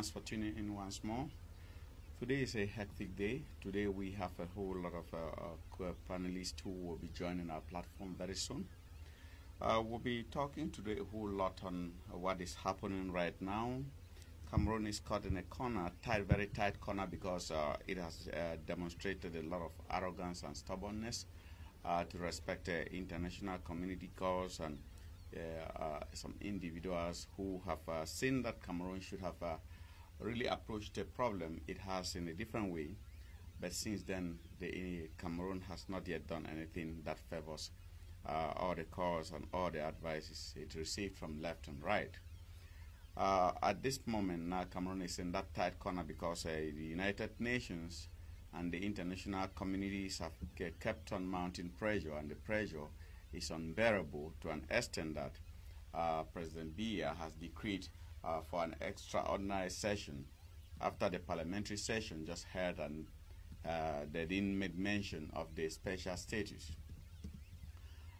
thanks for tuning in once more. Today is a hectic day. Today we have a whole lot of uh, uh, panelists who will be joining our platform very soon. Uh, we'll be talking today a whole lot on what is happening right now. Cameroon is caught in a corner, tight, very tight corner, because uh, it has uh, demonstrated a lot of arrogance and stubbornness uh, to respect international community calls and some individuals who have seen that Cameroon should have really approached the problem it has in a different way. But since then, the Cameroon has not yet done anything that favors uh, all the calls and all the advices it received from left and right. Uh, at this moment, now Cameroon is in that tight corner because uh, the United Nations and the international communities have kept on mounting pressure, and the pressure is unbearable to an extent that uh, President Biya has decreed uh, for an extraordinary session after the parliamentary session just held and uh, they didn't make mention of the special status.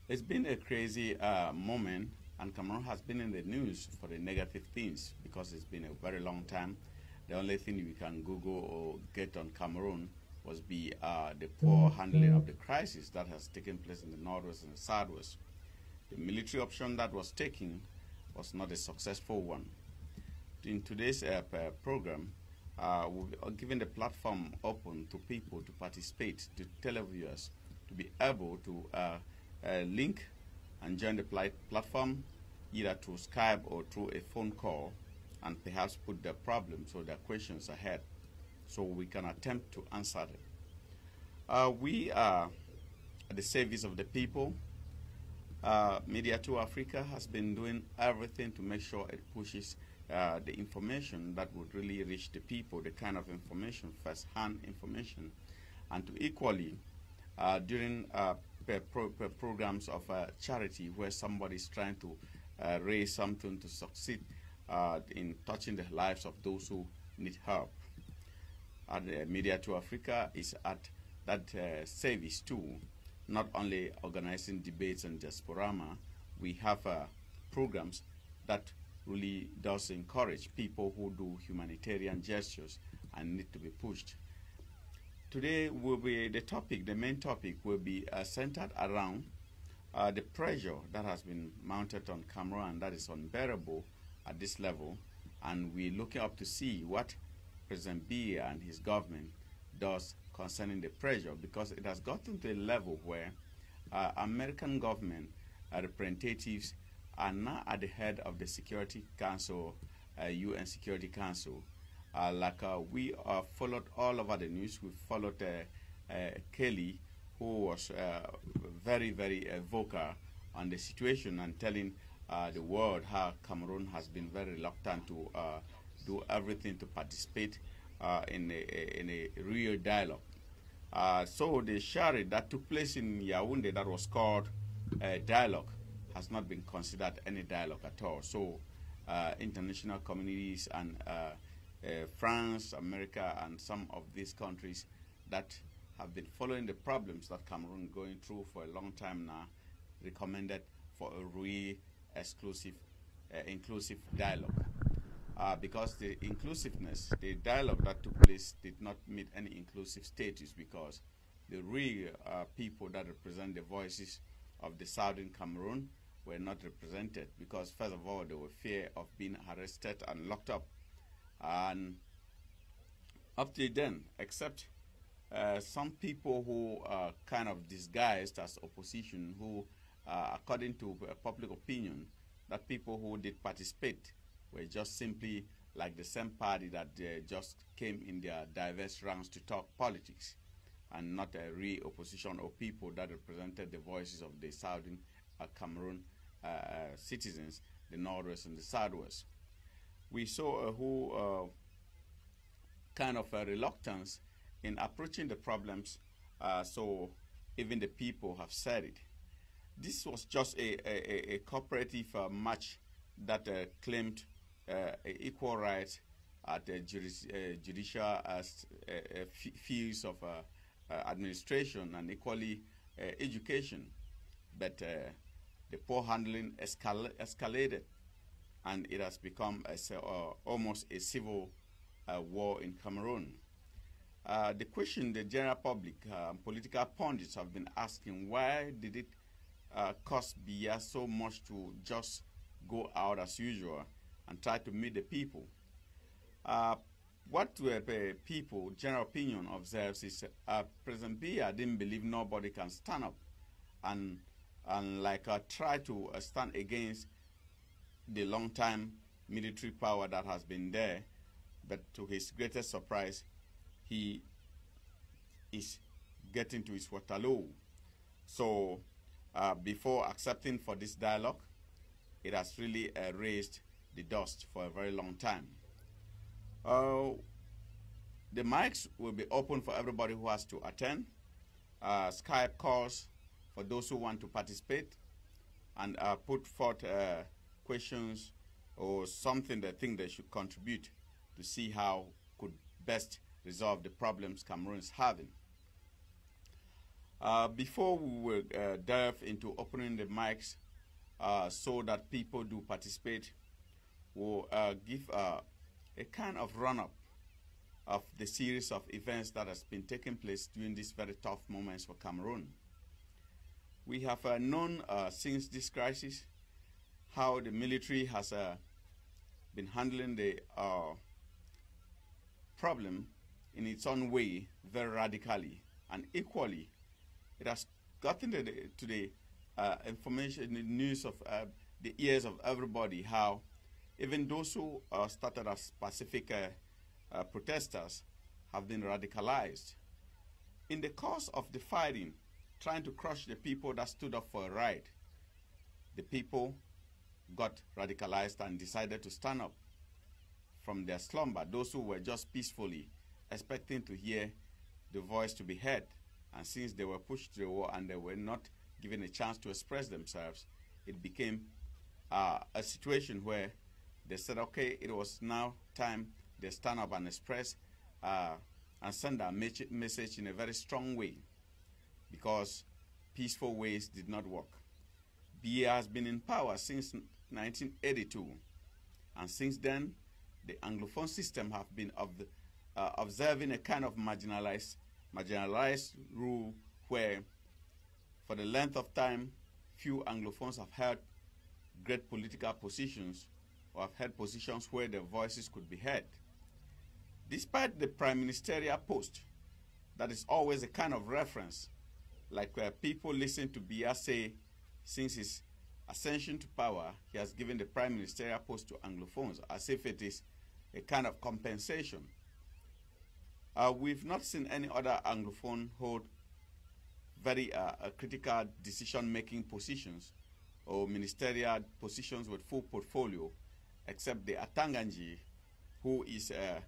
It's been a crazy uh, moment and Cameroon has been in the news for the negative things because it's been a very long time. The only thing we can Google or get on Cameroon was be uh, the poor handling of the crisis that has taken place in the northwest and the southwest. The military option that was taken was not a successful one in today's uh, program, uh, we're giving the platform open to people to participate, to televiewers, to be able to uh, uh, link and join the pl platform either through Skype or through a phone call and perhaps put their problems or their questions ahead so we can attempt to answer them. Uh, we are at the service of the people. Uh, Media 2 Africa has been doing everything to make sure it pushes uh, the information that would really reach the people, the kind of information, first-hand information, and to equally, uh, during uh, pro programs of uh, charity where somebody is trying to uh, raise something to succeed in touching the lives of those who need help. And Media 2 Africa is at that service too, not only organizing debates and diasporama, we have programs that really does encourage people who do humanitarian gestures and need to be pushed. Today will be the topic, the main topic will be uh, centered around uh, the pressure that has been mounted on Cameroon that is unbearable at this level and we're looking up to see what President Biya and his government does concerning the pressure because it has gotten to a level where uh, American government uh, representatives are now at the head of the Security Council, uh, UN Security Council. Uh, like uh, we uh, followed all over the news, we followed uh, uh, Kelly, who was very, very vocal on the situation and telling the world how Cameroon has been very reluctant to do everything to participate in, a, in a real dialogue. so the shari that took place in Yaoundé that was called a dialogue has not been considered any dialogue at all. So uh, international communities and uh, uh, France, America, and some of these countries that have been following the problems that Cameroon going through for a long time now recommended for a real exclusive, uh, inclusive dialogue. Uh, because the inclusiveness, the dialogue that took place did not meet any inclusive status because the real uh, people that represent the voices of the southern Cameroon were not represented because, first of all, they were fear of being arrested and locked up. And up to then, except uh, some people who are kind of disguised as opposition, who, uh, according to uh, public opinion, that people who did participate were just simply like the same party that uh, just came in their diverse ranks to talk politics and not a real opposition or people that represented the voices of the Southern uh, Cameroon uh, citizens, the Northwest and the Southwest. We saw a whole uh, kind of a reluctance in approaching the problems, uh, so even the people have said it. This was just a, a, a cooperative uh, match that uh, claimed uh, equal rights at the judicial fields of administration and equally education. But the poor handling escal escalated and it has become a, uh, almost a civil uh, war in Cameroon. Uh, the question the general public, uh, political pundits have been asking, why did it uh, cost Biya so much to just go out as usual and try to meet the people? Uh, what uh, people, general opinion observes is President Biya didn't believe nobody can stand up and, and like try to stand against the long time military power that has been there. But to his greatest surprise, he is getting to his Waterloo. So uh, before accepting for this dialogue, it has really uh, raised the dust for a very long time. Uh, the mics will be open for everybody who has to attend. Uh, Skype calls for those who want to participate and uh, put forth uh, questions or something they think they should contribute to see how could best resolve the problems Cameroon is having. Uh, before we will uh, delve into opening the mics uh, so that people do participate, we'll uh, give uh, a kind of run-up of the series of events that has been taking place during these very tough moments for Cameroon. We have uh, known since this crisis how the military has been handling the problem in its own way very radically and equally it has gotten to the, to the uh, information, the news of uh, the ears of everybody how even those who uh, started as pacific uh, uh, protesters have been radicalized. In the course of the fighting, trying to crush the people that stood up for a right, the people got radicalized and decided to stand up from their slumber. Those who were just peacefully expecting to hear the voice to be heard. And since they were pushed to the wall and they were not given a chance to express themselves, it became uh, a situation where they said, okay, it was now time they stand up and express uh, and send a message in a very strong way because peaceful ways did not work. Biya has been in power since 1982, and since then, the Anglophone system have been of the, uh, observing a kind of marginalized marginalized rule where, for the length of time, few Anglophones have held great political positions or have held positions where their voices could be heard. Despite the prime ministerial post, that is always a kind of reference, like where people listen to Biya say, since his ascension to power, he has given the prime ministerial post to Anglophones, as if it is a kind of compensation. Uh, we've not seen any other Anglophone hold very uh, uh critical decision-making positions or ministerial positions with full portfolio, except the Atanga Nji, who is uh,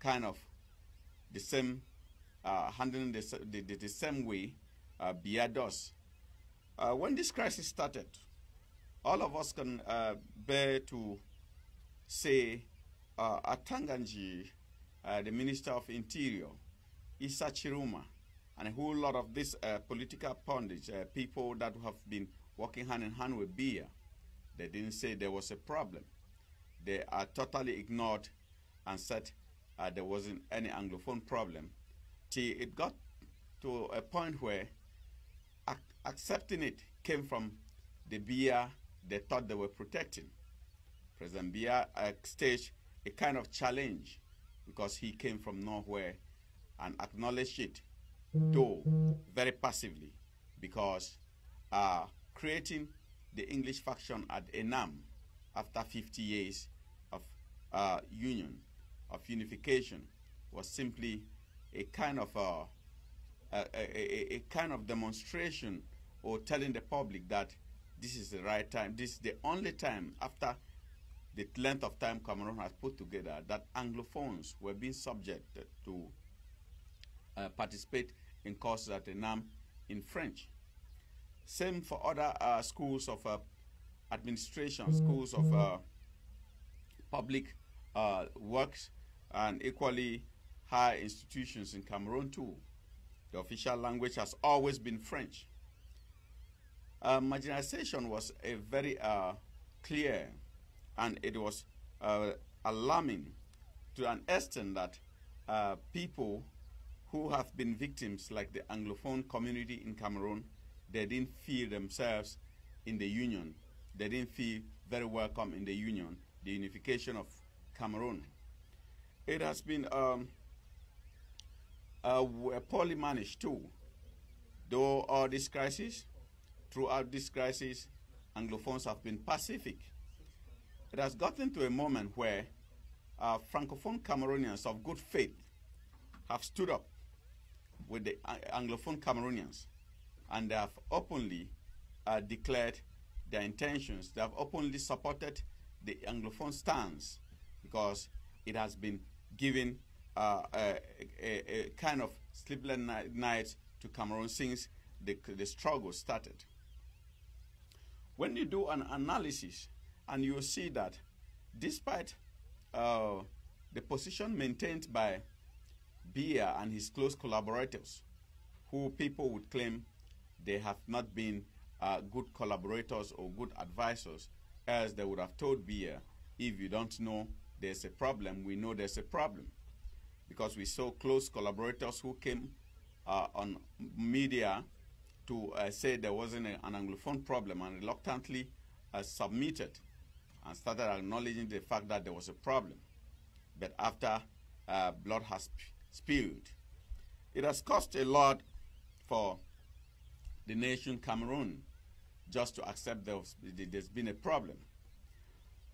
kind of the same, uh, handling the, the, the, same way uh, Biya does. Uh, when this crisis started, all of us can bear to say Atanga Nji uh, the Minister of Interior, Issa Tchiroma, and a whole lot of these uh, political pundits, uh, people that have been working hand in hand with Biya, they didn't say there was a problem. They are totally ignored and said uh, there wasn't any Anglophone problem. Till it got to a point where accepting it came from the Biya they thought they were protecting. President Biya uh, staged a kind of challenge because he came from nowhere and acknowledged it, though very passively, because uh, creating the English faction at ENAM after 50 years of uh, union, of unification, was simply a kind of uh, a, a, a, kind of demonstration or telling the public that this is the right time, this is the only time after the length of time Cameroon has put together that Anglophones were being subjected to uh, participate in courses at ENAM in French. Same for other uh, schools of uh, administration, schools of uh, public uh, works, and equally high institutions in Cameroon too. The official language has always been French. Uh, marginalization was a very clear and it was uh, alarming to an extent that uh, people who have been victims, like the Anglophone community in Cameroon, they didn't feel themselves in the union. They didn't feel very welcome in the union, the unification of Cameroon. It has been um, uh, poorly managed too. Though all this crisis, throughout this crisis, Anglophones have been pacific. It has gotten to a moment where uh, Francophone Cameroonians of good faith have stood up with the uh, Anglophone Cameroonians and they have openly uh, declared their intentions. They have openly supported the Anglophone stance because it has been given uh, a, a, a, kind of sleepless night to Cameroon since the, the struggle started. When you do an analysis and you see that despite uh, the position maintained by Biya and his close collaborators, who people would claim they have not been uh, good collaborators or good advisors, as they would have told Biya, if you don't know there's a problem, we know there's a problem. Because we saw close collaborators who came uh, on media to uh, say there wasn't a, an Anglophone problem and reluctantly uh, submitted and started acknowledging the fact that there was a problem. But after uh, blood has spilled, it has cost a lot for the nation Cameroon just to accept there's, there's been a problem.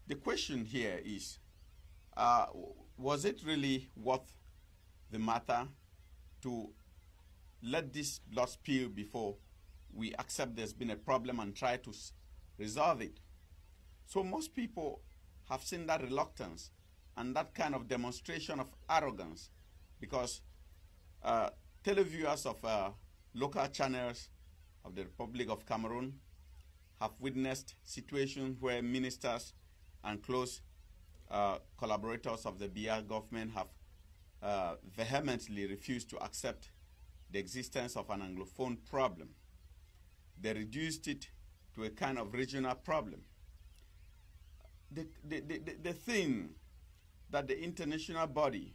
The question here is, uh, was it really worth the matter to let this blood spill before we accept there's been a problem and try to resolve it? So most people have seen that reluctance and that kind of demonstration of arrogance because uh, televiewers of uh, local channels of the Republic of Cameroon have witnessed situations where ministers and close uh, collaborators of the Biya government have uh, vehemently refused to accept the existence of an Anglophone problem. They reduced it to a kind of regional problem. The, the, the, the, thing that the international body,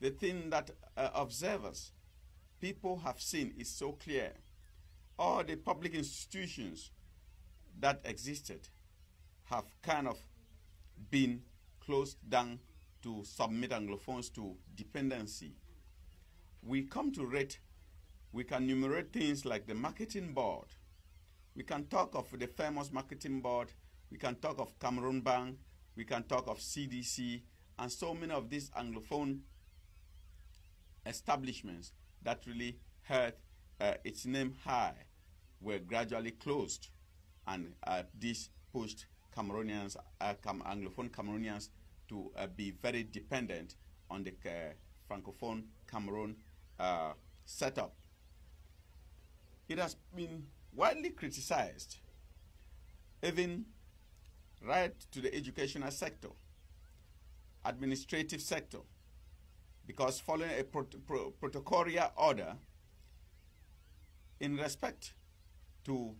the thing that uh, observers, people have seen is so clear. All the public institutions that existed have kind of been closed down to submit Anglophones to dependency. We come to rate, we can enumerate things like the marketing board. We can talk of the famous marketing board, we can talk of Cameroon Bank, we can talk of CDC, and so many of these Anglophone establishments that really held uh, its name high were gradually closed and uh, this pushed Cameroonians, uh, Cam Anglophone Cameroonians to uh, be very dependent on the uh, Francophone Cameroon uh, setup. It has been widely criticized, even right to the educational sector, administrative sector, because following a prot protocolial order in respect to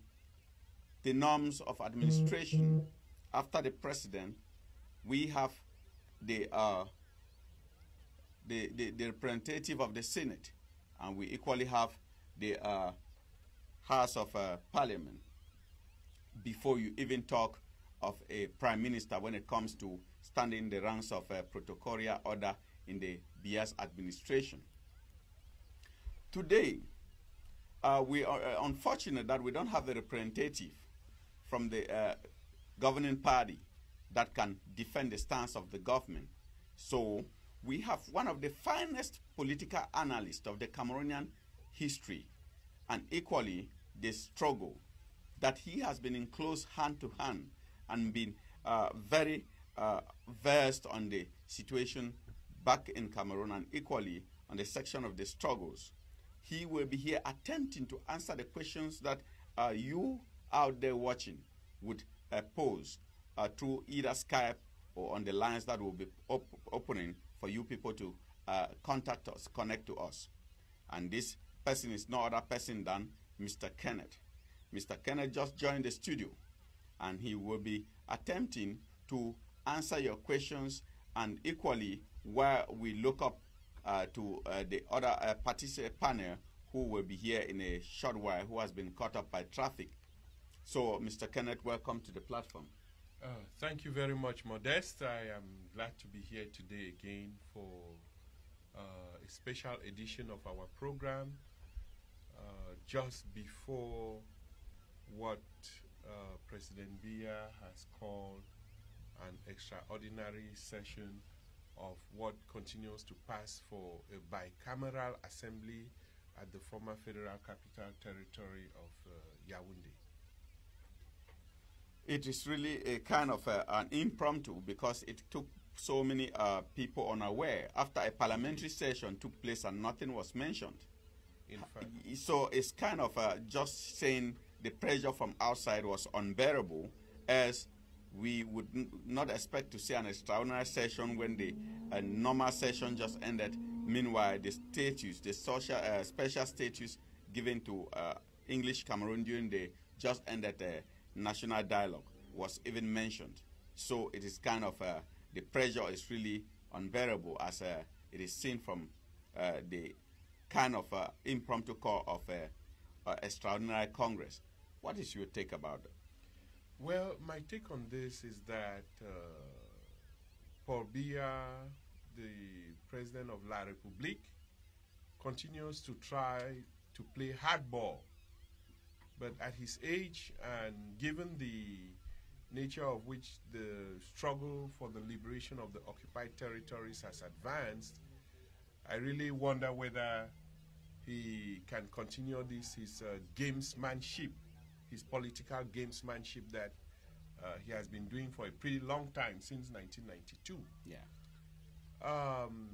the norms of administration. After the president, we have the, uh, the, the, the, representative of the Senate, and we equally have the uh, House of uh, Parliament before you even talk of a prime minister when it comes to standing in the ranks of a protocolial order in the Biya's administration. Today, uh, we are uh, unfortunate that we don't have a representative from the uh, governing party that can defend the stance of the government. So we have one of the finest political analysts of the Cameroonian history and equally the struggle that he has been in close hand to hand and been uh, very uh, versed on the situation back in Cameroon and equally on the section of the struggles. He will be here attempting to answer the questions that uh, you out there watching would uh, pose through either Skype or on the lines that will be op opening for you people to uh, contact us, connect to us. And this person is no other person than Mr. Kenneth. Mr. Kenneth just joined the studio and he will be attempting to answer your questions and equally where we look up uh, to uh, the other uh, participant panel who will be here in a short while who has been caught up by traffic. So, Mr. Kenneth, welcome to the platform. Uh, thank you very much, Modest. I am glad to be here today again for uh, a special edition of our program uh, just before what uh, President Biya has called an extraordinary session of what continues to pass for a bicameral assembly at the former Federal Capital Territory of uh, Yaoundé. It is really a kind of a, an impromptu because it took so many uh, people unaware after a parliamentary session took place and nothing was mentioned. In fact, So it's kind of uh, just saying the pressure from outside was unbearable as we would n- not expect to see an extraordinary session when the uh, normal session just ended. Meanwhile, the status, the social uh, special status given to uh, English Cameroon during the just ended uh, national dialogue was even mentioned. So it is kind of uh, the pressure is really unbearable as uh, it is seen from uh, the kind of uh, impromptu call of uh, uh, extraordinary Congress. What is your take about it? Well, my take on this is that uh, Paul Biya, the president of La République, continues to try to play hardball. But at his age, and given the nature of which the struggle for the liberation of the occupied territories has advanced, I really wonder whether he can continue this his uh, gamesmanship, his political gamesmanship that uh, he has been doing for a pretty long time since 1992. Yeah. Um,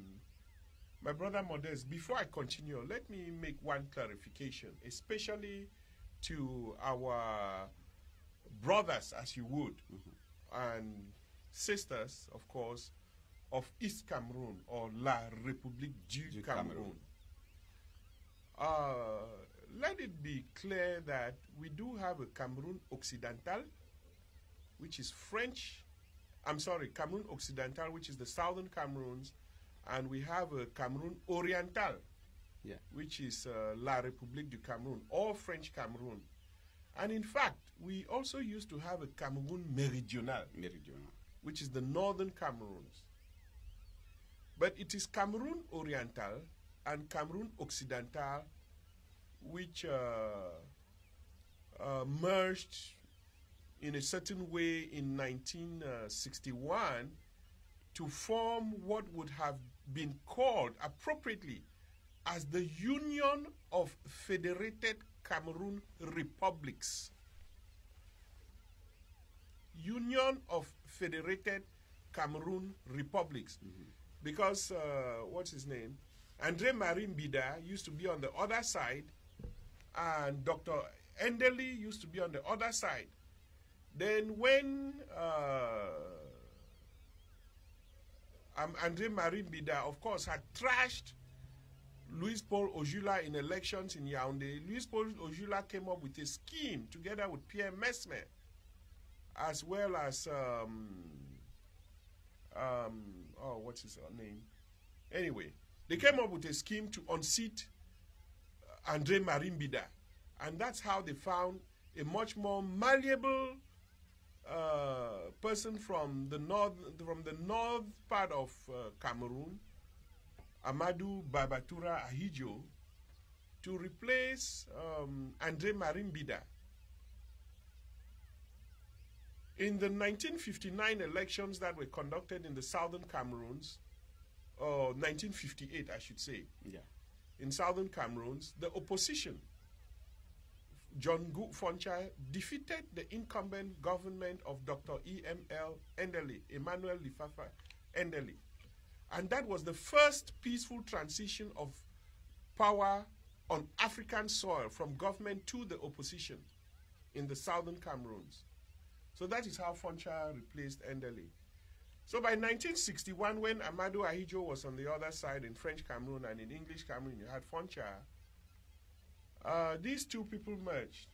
my brother Modest, before I continue, let me make one clarification, especially to our brothers, as you would, and sisters, of course, of East Cameroon or La République du, Du Cameroon. Cameroun. Uh, let it be clear that we do have a Cameroon Occidental, which is French. I'm sorry, Cameroon Occidental, which is the southern Cameroons, and we have a Cameroon Oriental, Yeah. which is uh, La République du Cameroun, or French Cameroon. And in fact, we also used to have a Cameroon Meridional, Meridional. which is the northern Cameroons. But it is Cameroon Oriental and Cameroon Occidental which uh, uh, merged in a certain way in 1961 to form what would have been called appropriately as the Union of Federated Cameroon Republics. Union of Federated Cameroon Republics. Because, uh, what's his name? Andre Marie Mbida used to be on the other side, and Dr. Endeley used to be on the other side. Then, when uh, um, Andre Marie Mbida, of course, had trashed Louis Paul Aujoulat in elections in Yaoundé, Louis Paul Aujoulat came up with a scheme together with Pierre Messmer, as well as, um, um, oh, what's his name? Anyway, they came up with a scheme to unseat uh, Andre Marie Mbida. And that's how they found a much more malleable uh, person from the north, from the north part of uh, Cameroon, Amadou Babatoura Ahidjo, to replace um, Andre Marie Mbida. In the 1959 elections that were conducted in the southern Cameroons, or 1958, I should say, Yeah. in southern Cameroons, the opposition, John Ngu Foncha, defeated the incumbent government of Dr. E.M.L. Endeley, Emmanuel Lifafa Endeley. And that was the first peaceful transition of power on African soil from government to the opposition in the southern Cameroons. So that is how Foncha replaced Endeley. So by 1961, when Amadou Ahidjo was on the other side in French Cameroon and in English Cameroon, you had Foncha, uh, these two people merged.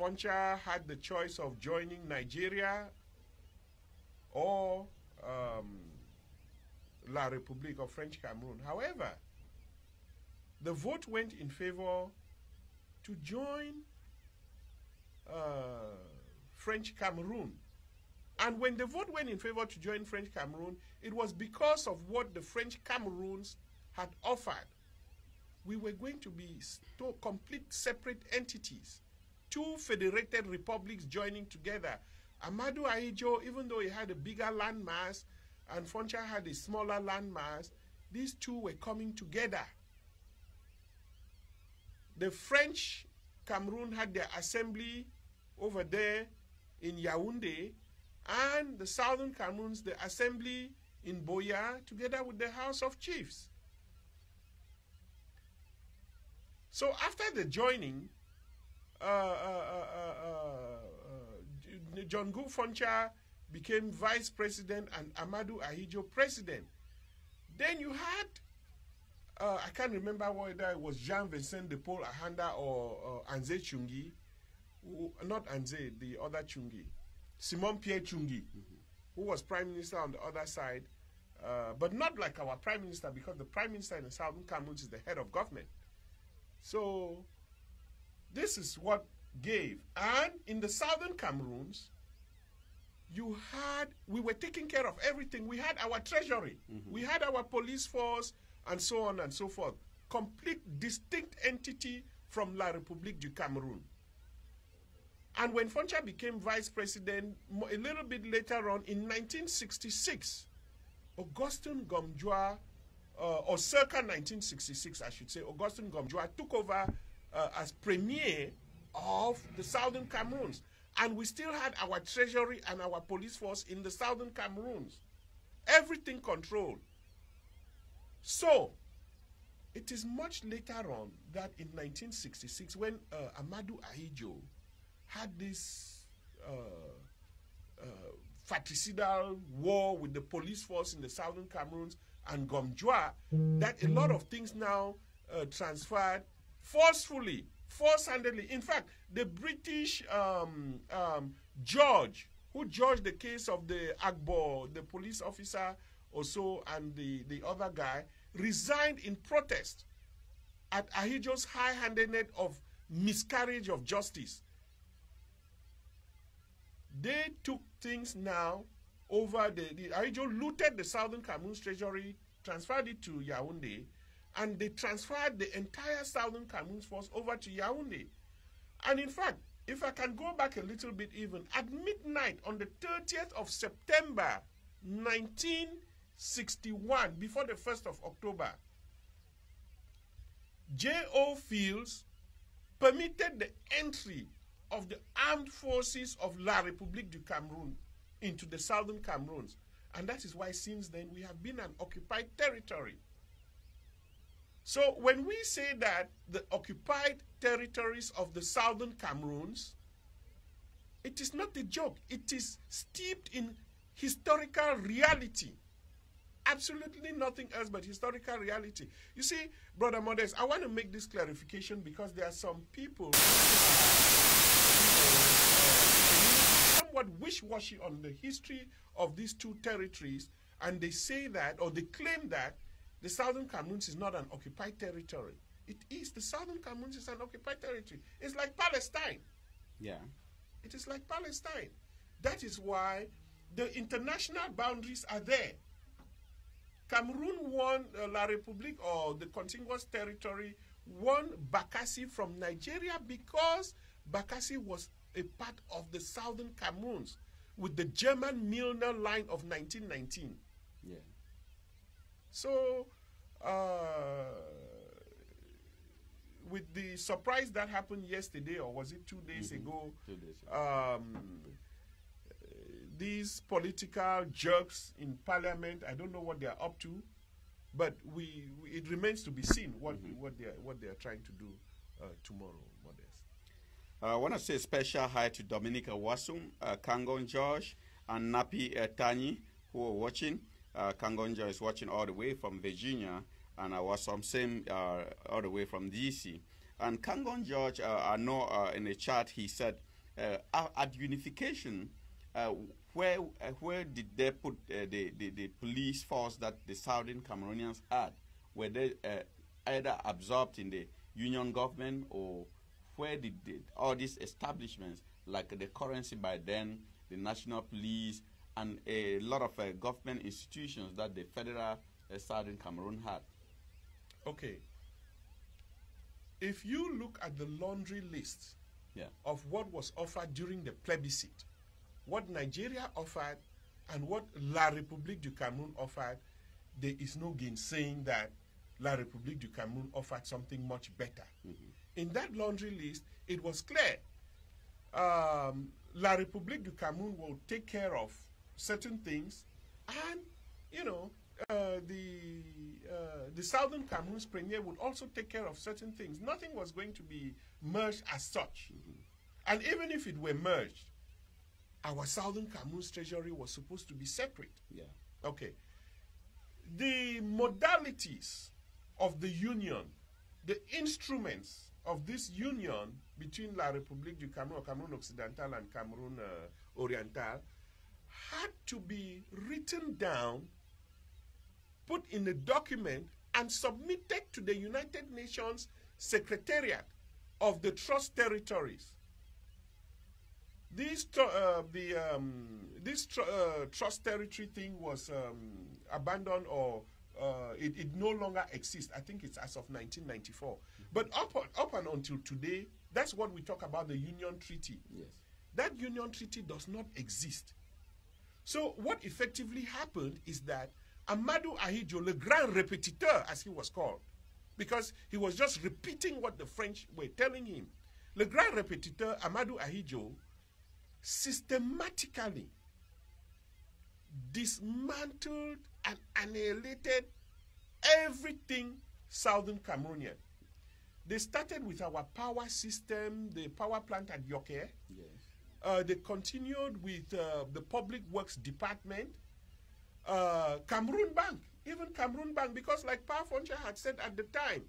Foncha had the choice of joining Nigeria or um, La République of French Cameroon. However, the vote went in favor to join uh, French Cameroon. And when the vote went in favor to join French Cameroon, it was because of what the French Cameroons had offered. We were going to be complete separate entities, two federated republics joining together. Amadou Ahidjo, even though he had a bigger landmass and Foncha had a smaller landmass, these two were coming together. The French Cameroon had their assembly over there in Yaoundé, and the southern Cameroons, the assembly in Buea, together with the House of Chiefs. So after the joining, uh, uh, uh, John Ngu Foncha became vice president and Amadou Ahidjo president. Then you had, I can't remember whether it was Jean Vincent de Paul Ahanda or Anze Tchoungui, not Anze, the other Tchoungui, Simon Pierre Tchoungui, mm -hmm. who was prime minister on the other side, uh, but not like our prime minister because the prime minister in the southern Cameroon is the head of government. So this is what gave. And in the southern Cameroons, you had, we were taking care of everything. We had our treasury, mm -hmm. we had our police force, and so on and so forth. Complete distinct entity from La République du Cameroon. And when Foncha became vice president, a little bit later on in 1966, Augustin Ngom Jua, uh, or circa 1966, I should say, Augustin Ngom Jua took over uh, as premier of the southern Cameroons. And we still had our treasury and our police force in the southern Cameroons. Everything controlled. So, it is much later on that in 1966, when uh, Amadou Ahidjo had this uh, uh, fratricidal war with the police force in the southern Cameroons and Ngom Jua, that a lot of things now uh, transferred forcefully, force-handedly. In fact, the British um, um, judge who judged the case of the Agbo, the police officer or so, and the, the other guy, resigned in protest at Ahidjo's high-handedness of miscarriage of justice they took things now over the, the looted the southern Cameroon treasury, transferred it to Yaoundé, and they transferred the entire southern Cameroon force over to Yaoundé. And in fact, if I can go back a little bit even, at midnight on the 30th of September 1961, before the 1st of October, J.O. Fields permitted the entry of the armed forces of La République du Cameroun into the southern Cameroons. And that is why since then we have been an occupied territory. So when we say that the occupied territories of the southern Cameroons, it is not a joke. It is steeped in historical reality. Absolutely nothing else but historical reality. You see, Brother Modest, I want to make this clarification because there are some people somewhat wish-washy on the history of these two territories, and they say that, or they claim that, the Southern Cameroons is not an occupied territory. It is. The Southern Cameroons is an occupied territory. It's like Palestine. Yeah. It is like Palestine. That is why the international boundaries are there. Cameroon won uh, La République or the contiguous territory won Bakassi from Nigeria because Bakassi was a part of the southern Cameroons with the German Milner line of 1919. Yeah. So, uh, with the surprise that happened yesterday, or was it two days mm -hmm. ago? Two days ago. Um, these political jerks in parliament, I don't know what they are up to, but we, we it remains to be seen what mm -hmm. what they are, what they are trying to do uh, tomorrow. Uh, I want to say a special hi to Dominica Wasum, uh, Kangon George, and Napi uh, Tani who are watching. Uh, Kangon George is watching all the way from Virginia, and I was same uh, all the way from DC. And Kangon George, uh, I know uh, in the chat he said, at unification, uh, where uh, where did they put uh, the, the, the police force that the Southern Cameroonians had? Were they uh, either absorbed in the union government or where the, all these establishments, like the currency by then, the national police, and a lot of uh, government institutions that the federal uh, Southern Cameroon had? Okay. If you look at the laundry list Yeah. of what was offered during the plebiscite, what Nigeria offered, and what La République du Cameroun offered, there is no gainsaying that La République du Cameroun offered something much better. In that laundry list, it was clear um, La République du Cameroun will take care of certain things, and you know uh, the uh, the Southern Cameroon's premier would also take care of certain things. Nothing was going to be merged as such, and even if it were merged, our Southern Cameroon's treasury was supposed to be separate. Yeah. Okay. The modalities of the union, the instruments of this union between La République du Cameroun, Cameroon Occidental, and Cameroon uh, Oriental had to be written down, put in a document, and submitted to the United Nations Secretariat of the Trust Territories. This, uh, the, um, this tr- uh, trust territory thing was um, abandoned or uh, it, it no longer exists. I think it's as of 1994. But up, on, up and until today, that's what we talk about the Union Treaty. Yes. That Union Treaty does not exist. So what effectively happened is that Amadou Ahidjo, le grand répétiteur, as he was called, because he was just repeating what the French were telling him. Le grand répétiteur, Amadou Ahidjo, systematically dismantled and annihilated everything Southern Cameroonian. They started with our power system, the power plant at Yoke. Yes. Uh, they continued with uh, the public works department, uh, Cameroon Bank, even Cameroon Bank, because like Power Function had said at the time,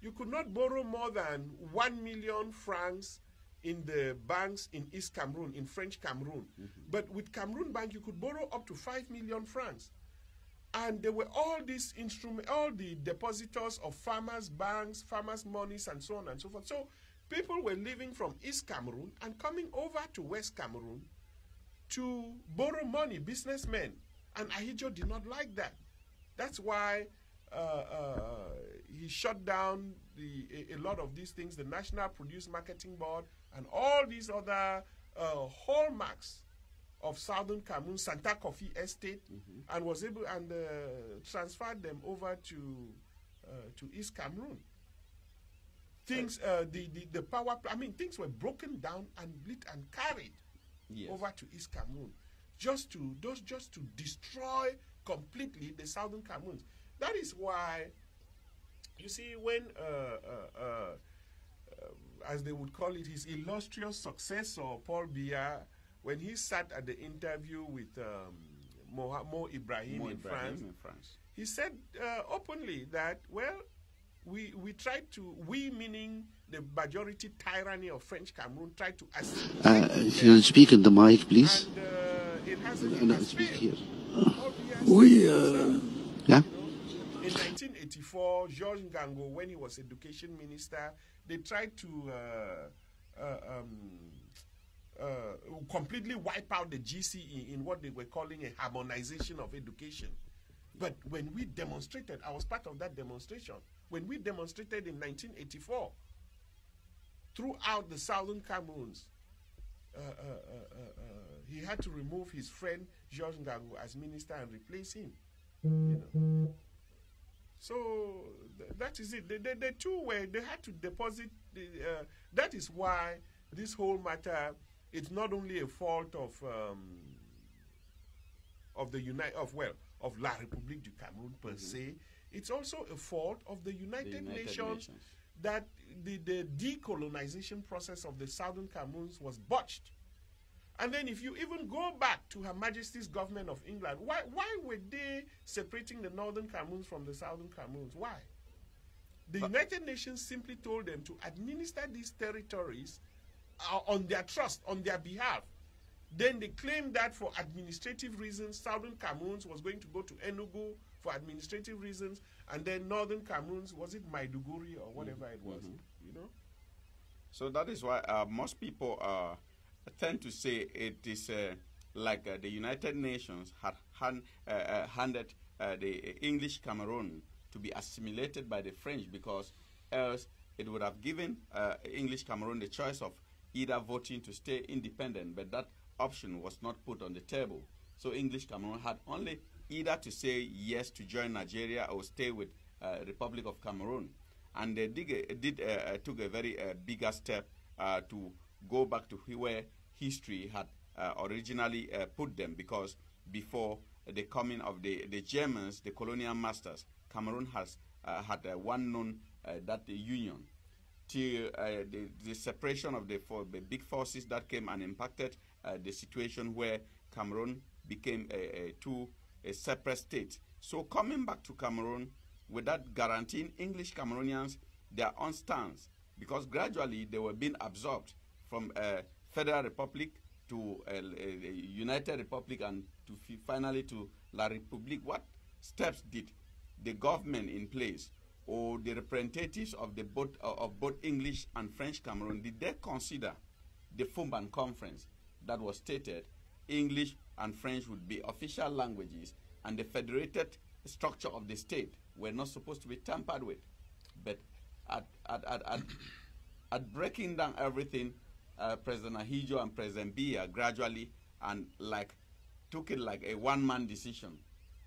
you could not borrow more than one million francs in the banks in East Cameroon, in French Cameroon. But with Cameroon Bank, you could borrow up to five million francs. And there were all these instrument, all the depositors of farmers' banks, farmers' monies, and so on and so forth. So people were living from East Cameroon and coming over to West Cameroon to borrow money, businessmen. And Ahidjo did not like that. That's why uh, uh, he shut down the, a, a lot of these things, the National Produce Marketing Board, and all these other uh, hallmarks of Southern Cameroon, Santa Coffee Estate, and was able and uh, transferred them over to uh, to East Cameroon. Things, uh, the, the the power, I mean, things were broken down and lit and carried Yes. over to East Cameroon, just to just just to destroy completely the Southern Cameroons. That is why, you see, when uh, uh, uh, um, as they would call it, his illustrious successor Paul Biya, when he sat at the interview with um, Moha- Mo Ibrahim Mo in Ibrahim France, in France. he said uh, openly that well we we tried to we meaning the majority tyranny of French Cameroon tried to assimilate Uh, if you speak in the mic, please. and uh, it hasn't No, no, speak here. Paul We, uh, Yeah? in 1984, George Ngango, when he was education minister, they tried to uh, uh, um, uh, completely wipe out the GCE in what they were calling a harmonization of education. But when we demonstrated, I was part of that demonstration. When we demonstrated in 1984 throughout the southern Cameroons, uh, uh, uh, uh, uh, he had to remove his friend George Ngango as minister and replace him. You know. So th- that is it. The, the, the two were they had to deposit. The, that is why this whole matter. It's not only a fault of um, of the United of well of La République du Cameroun per se. It's also a fault of the United, United Nations, Nations. that the, the decolonization process of the southern Cameroons was botched. And then, if you even go back to Her Majesty's government of England, why, why were they separating the northern Cameroons from the southern Cameroons? Why? The United Nations simply told them to administer these territories on their trust, on their behalf. Then they claimed that for administrative reasons, Southern Cameroons was going to go to Enugu for administrative reasons, and then Northern Cameroons, was it Maiduguri or whatever it was, you know? So that is why uh, most people uh, tend to say it is uh, like uh, the United Nations had hand, uh, uh, handed the English Cameroon to be assimilated by the French because else it would have given English Cameroon the choice of either voting to stay independent, but that option was not put on the table. So English Cameroon had only either to say yes to join Nigeria or stay with uh, Republic of Cameroon. And they did, did uh, took a very uh, bigger step uh, to go back to where history had uh, originally put them. Because before the coming of the, the Germans, the colonial masters, Cameroon has had one known that the union till uh, the, the, separation of the, the, big forces that came and impacted uh, the situation where Cameroon became a, a two a separate state. So coming back to Cameroon, without guaranteeing English Cameroonians their own stance because gradually they were being absorbed from a federal republic to a, a, a United Republic and to finally to La République. What steps did the government in place or the representatives of the both uh, of both English and French Cameroon did they consider the Fumban conference that was stated English and French would be official languages and the federated structure of the state were not supposed to be tampered with. But at, at, at, at, at breaking down everything, uh, President Ahidjo and President Biya gradually and like took it like a one-man decision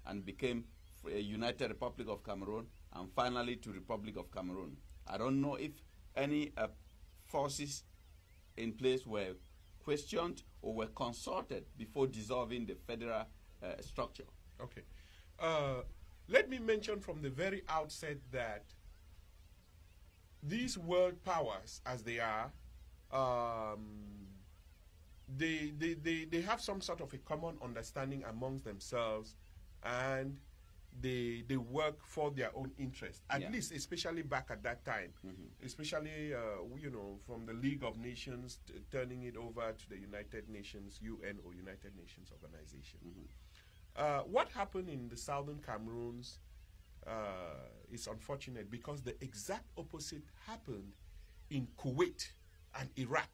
and became a United Republic of Cameroon and finally to Republic of Cameroon. I don't know if any uh, forces in place were questioned or were consulted before dissolving the federal uh, structure. Okay. Uh, let me mention from the very outset that these world powers, as they are, um, they, they, they, they have some sort of a common understanding amongst themselves and they, they work for their own interest, at yeah. least, especially back at that time, mm-hmm. especially, uh, you know, from the League of Nations turning it over to the United Nations, UN or United Nations Organization. Mm-hmm. Uh, what happened in the southern Cameroons uh, is unfortunate because the exact opposite happened in Kuwait and Iraq.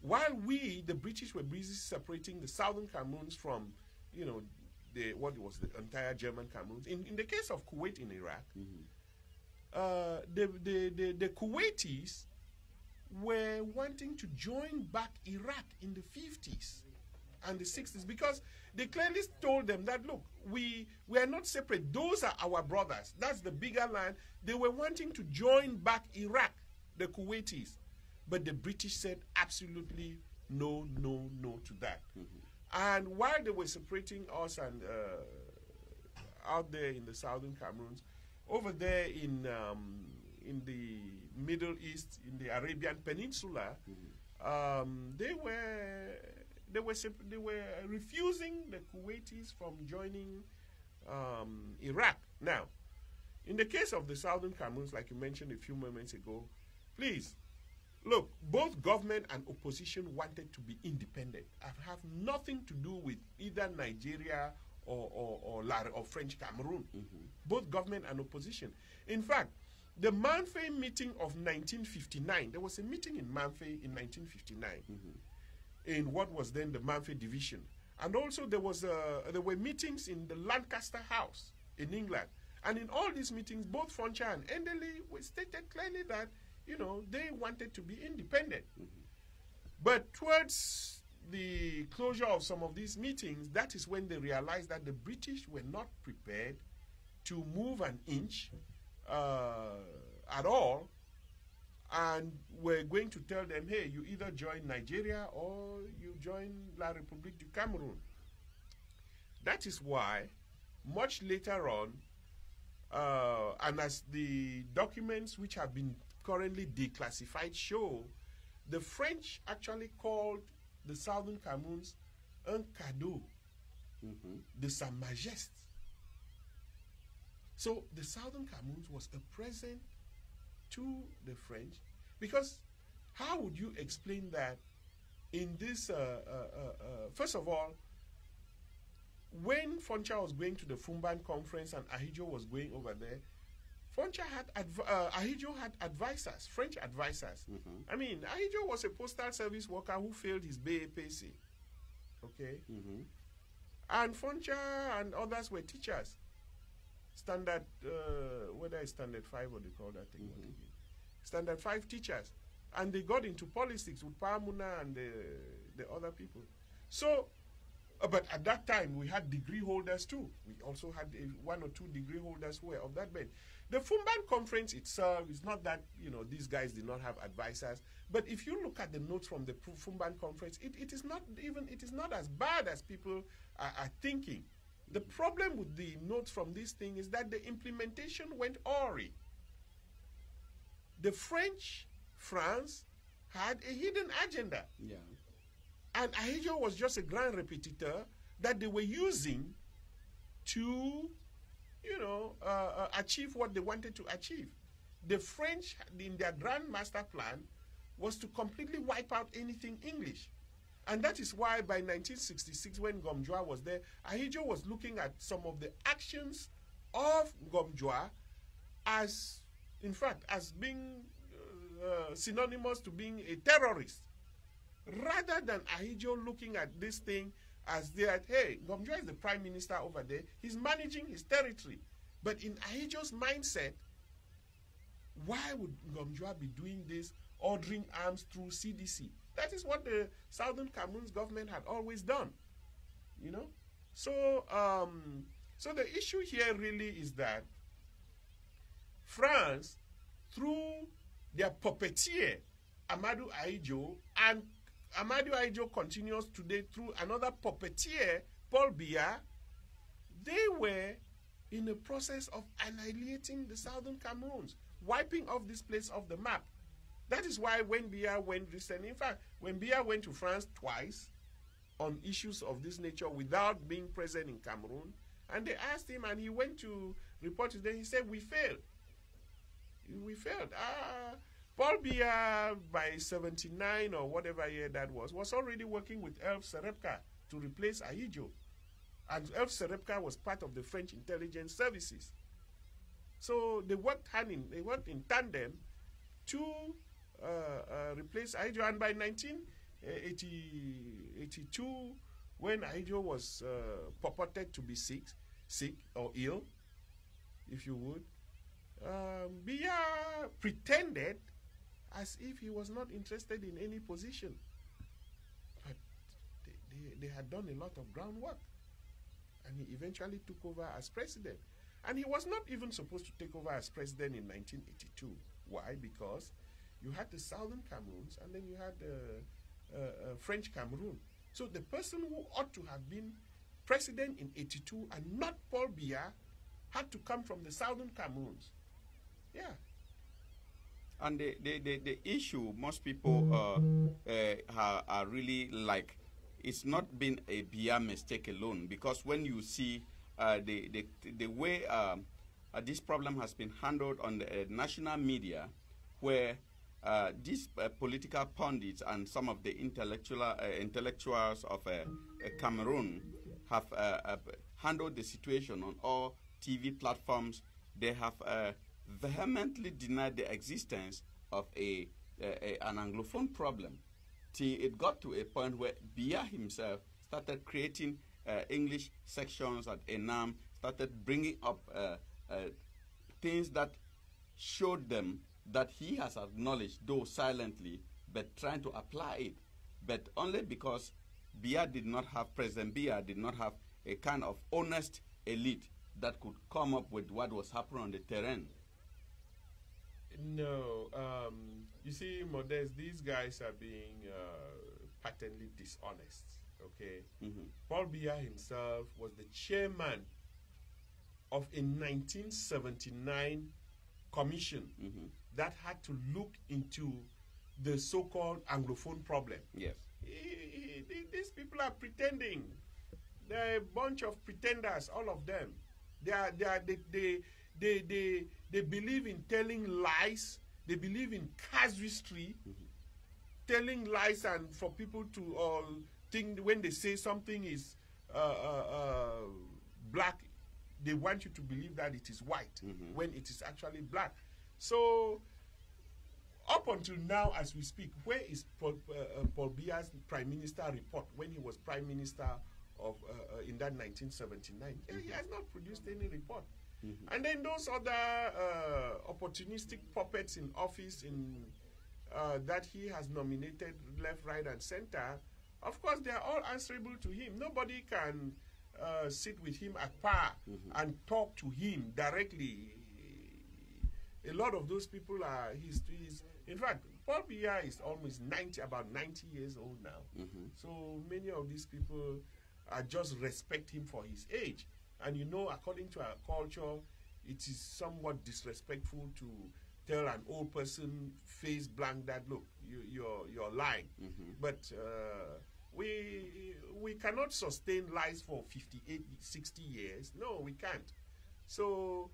While we, the British, were busy separating the southern Cameroons from, you know, the what was the entire German Cameroons. In, in the case of Kuwait in Iraq, mm-hmm. uh, the, the, the, the Kuwaitis were wanting to join back Iraq in the 50s and the 60s because they clearly told them that look we we are not separate those are our brothers that's the bigger land they were wanting to join back iraq the kuwaitis but the british said absolutely no no no to that mm-hmm. And while they were separating us and uh, out there in the southern cameroons over there in um, in the middle east in the arabian peninsula mm-hmm. um, they were they were they were refusing the Kuwaitis from joining um, Iraq. Now, in the case of the Southern Cameroons, like you mentioned a few moments ago, please look. Both government and opposition wanted to be independent. I have nothing to do with either Nigeria or or, or, or French Cameroon. Mm-hmm. Both government and opposition. In fact. The Mamfe meeting of 1959, there was a meeting in Mamfe in 1959. Mm-hmm in what was then the Mamfe division. And also there was uh, there were meetings in the Lancaster House in England. And in all these meetings, both Foncha and Endeley stated clearly that, you know, they wanted to be independent. Mm-hmm. But towards the closure of some of these meetings, that is when they realized that the British were not prepared to move an inch uh, at all and we're going to tell them, hey, you either join Nigeria or you join La République du Cameroun. That is why, much later on, uh, and as the documents which have been currently declassified show, the French actually called the Southern Cameroons un cadeau mm-hmm. de Sa Majesté. So the Southern Cameroons was a present to the French because how would you explain that in this, uh, uh, uh, uh, first of all, when Foncha was going to the Fumban conference and Ahidjo was going over there, Foncha had adv- uh, Ahidjo had advisors, French advisors. I mean, Ahidjo was a postal service worker who failed his BEPC. Okay, Mhm. and Foncha and others were teachers. Standard, uh, whether it's standard five or they call that thing again? Standard five teachers, and they got into politics with Pamuna and the the other people. So, but at that time we had degree holders too. We also had one or two degree holders who were of that bent. The Fumban conference itself is not that you know these guys did not have advisors, but if you look at the notes from the Fu- Fumban conference, it, it is not even it is not as bad as people are, are thinking. The problem with the notes from this thing is that the implementation went awry. The French, France, had a hidden agenda. Yeah. And Ahidjo was just a grand repetitor that they were using to, you know, uh, uh, achieve what they wanted to achieve. The French, in their grand master plan, was to completely wipe out anything English. And that is why by 1966, when Ngom Jua was there, Ahidjo was looking at some of the actions of Ngom Jua as, in fact, as being uh, synonymous to being a terrorist rather than Ahidjo looking at this thing as that, hey, Ngom Jua is the prime minister over there, he's managing his territory. But in Ahidjo's mindset, why would Ngom Jua be doing this, ordering arms through CDC? That is what the Southern Cameroon's government had always done, you know. So, um, so the issue here really is that France, through their puppeteer Amadou Ahidjo, and Amadou Ahidjo continues today through another puppeteer, Paul Biya, they were in the process of annihilating the southern Cameroons, wiping off this place off the map. That is why when Biya went recently, in fact, when Biya went to France twice on issues of this nature without being present in Cameroon, and they asked him, and he went to report it, then he said, We failed. We failed. Ah, Paul Biya, by 79 or whatever year that was, was already working with Elf Serepca to replace Ahidjo. And Elf Serepca was part of the French intelligence services. So they worked hand in, they worked in tandem to uh, uh, replace Ahidjo. And by 1982, when Ahidjo was uh, purported to be sick, sick or ill, if you would, um, Biya pretended as if he was not interested in any position. But they, they, they had done a lot of groundwork. And he eventually took over as president. And he was not even supposed to take over as president in 1982. Why? Because you had the Southern Cameroons and then you had the uh, uh, French Cameroon. So the person who ought to have been president in 82 and not Paul Biya had to come from the Southern Cameroons. Yeah. And the, the, the, the issue most people uh, uh, are, are really like, it's not been a Biya mistake alone because when you see uh, the, the, the way um, uh, this problem has been handled on the uh, national media, where uh, these uh, political pundits and some of the intellectual uh, intellectuals of Cameroon have handled the situation on all TV platforms. They have vehemently denied the existence of a, a, a- an Anglophone problem. Till it got to a point where Biya himself started creating uh, English sections at ENAM, started bringing up uh, uh, things that showed them that he has acknowledged, though silently, but trying to apply it. But only because Biya did not have, President Biya did not have a kind of honest elite that could come up with what was happening on the terrain. No, um, you see, Modest, these guys are being uh, patently dishonest. Okay, Mhm. Paul Biya himself was the chairman of a 1979 commission Mhm. that had to look into the so-called Anglophone problem. Yes. Eh, eh, These people are pretending. They're a bunch of pretenders, all of them. They are, they are, they, they, they, they, they believe in telling lies. They believe in casuistry. telling lies and for people to uh, think when they say something is uh, uh, uh, black, they want you to believe that it is white when it is actually black. So up until now, as we speak, where is Paul, uh, uh, Paul Biya's prime minister report when he was prime minister of uh, uh, in that 1979? Yeah, He has not produced any report. And then those other uh, opportunistic puppets in office in uh, that he has nominated left, right, and center, of course, they are all answerable to him. Nobody can uh, sit with him at par and talk to him directly. A lot of those people are his. his in fact, Paul Biya is almost 90, about 90 years old now. So many of these people are just respect him for his age. And you know, according to our culture, it is somewhat disrespectful to tell an old person face blank that look you, you're you're lying. But uh, we we cannot sustain lies for 58, 60 years. No, we can't. So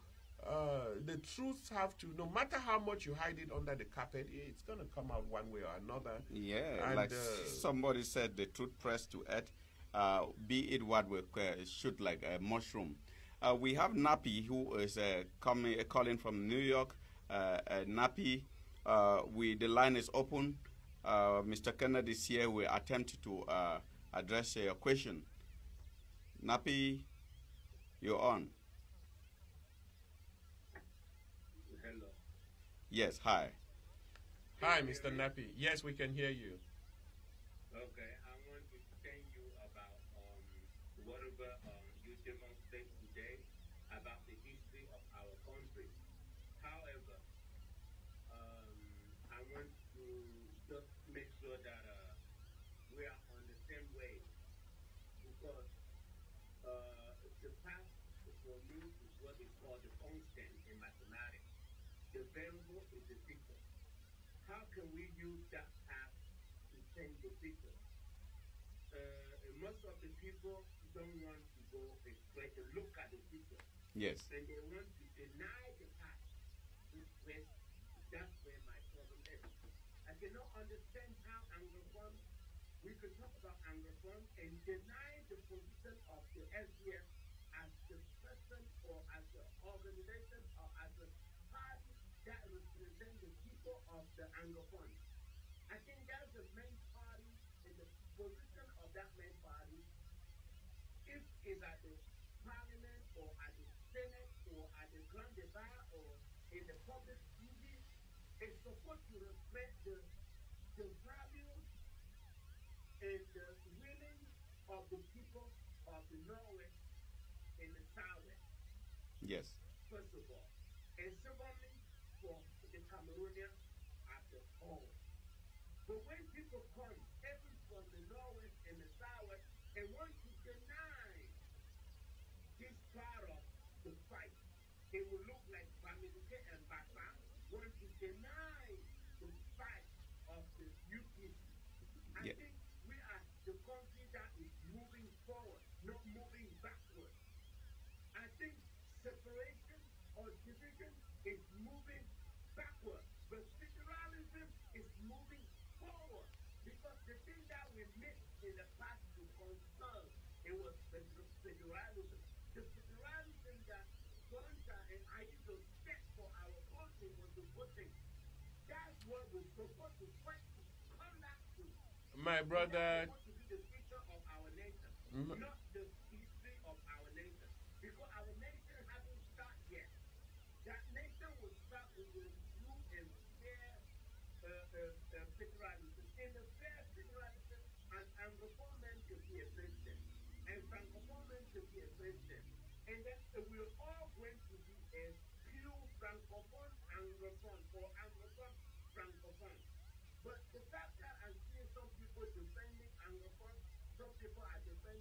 uh, the truth have to, no matter how much you hide it under the carpet, it's going to come out one way or another. Yeah, And, like uh, somebody said, the truth pressed to earth, uh, be it what we uh, shoot like a mushroom. Uh, we have Nappy, who is uh, coming, uh, calling from New York. Uh, Nappy, uh, we the line is open. Uh, Mr. Kennedy is here. We attempt to uh, address your question. Nappy, you're on. Hello. Yes, hi. Hi, Mr. Nappy. Yes, we can hear you. Okay, I want to tell you about um, whatever um, you demonstrate today about the history of our country. However, um, I want to just make sure that uh, we are on the same way because uh, the past for me is what is called the constant in mathematics. The variable is the figure. How can we use that past to change the future? Uh, most of the people don't want to go straight to look at the future, Yes. and they want to deny the. This where, that's where my problem is. I cannot understand how Anglophone, we could talk about Anglophone and deny the position of the SDF as the person or as the organization or as the party that represents the people of the Anglophone. I think that's the main party and the position of that main party. If it's at the parliament or at the senate or at the grand debate or in the public TV, it's supposed to reflect the the values and the willing of the people of the Norwest and the Southwest Yes. first of all, and secondly, the Cameroonians as a. But when people come, every from the northwest and the southwest, and want to deny this part of the fight, it will look like Bamileke and Bassa want to deny the fight of the UPC. I Yeah. think we are the country that is moving forward, not moving backward. I think separation or division is moving backward, but federalism is moving forward. Because the thing that we missed in the past to concern, it was feder- federalism. The federalism that Bonta and I used to set for our country was the good thing. That's what we're supposed to fight to come back to. My brother, What to be the future of our nation, Mhm. not the history of our nation. Because our nation hasn't started yet. That nation will start with the true and fair uh, uh, uh, federalism. In the fair federalism, an Anglophone man could be a president, and Francophone man could be a president. And then uh, we're all going to be a pure Francophone Anglophone or Anglophone Francophone. But the fact that I'm seeing some people defending Anglophone, some people are defending Francophone, we're going backwards. We're supposed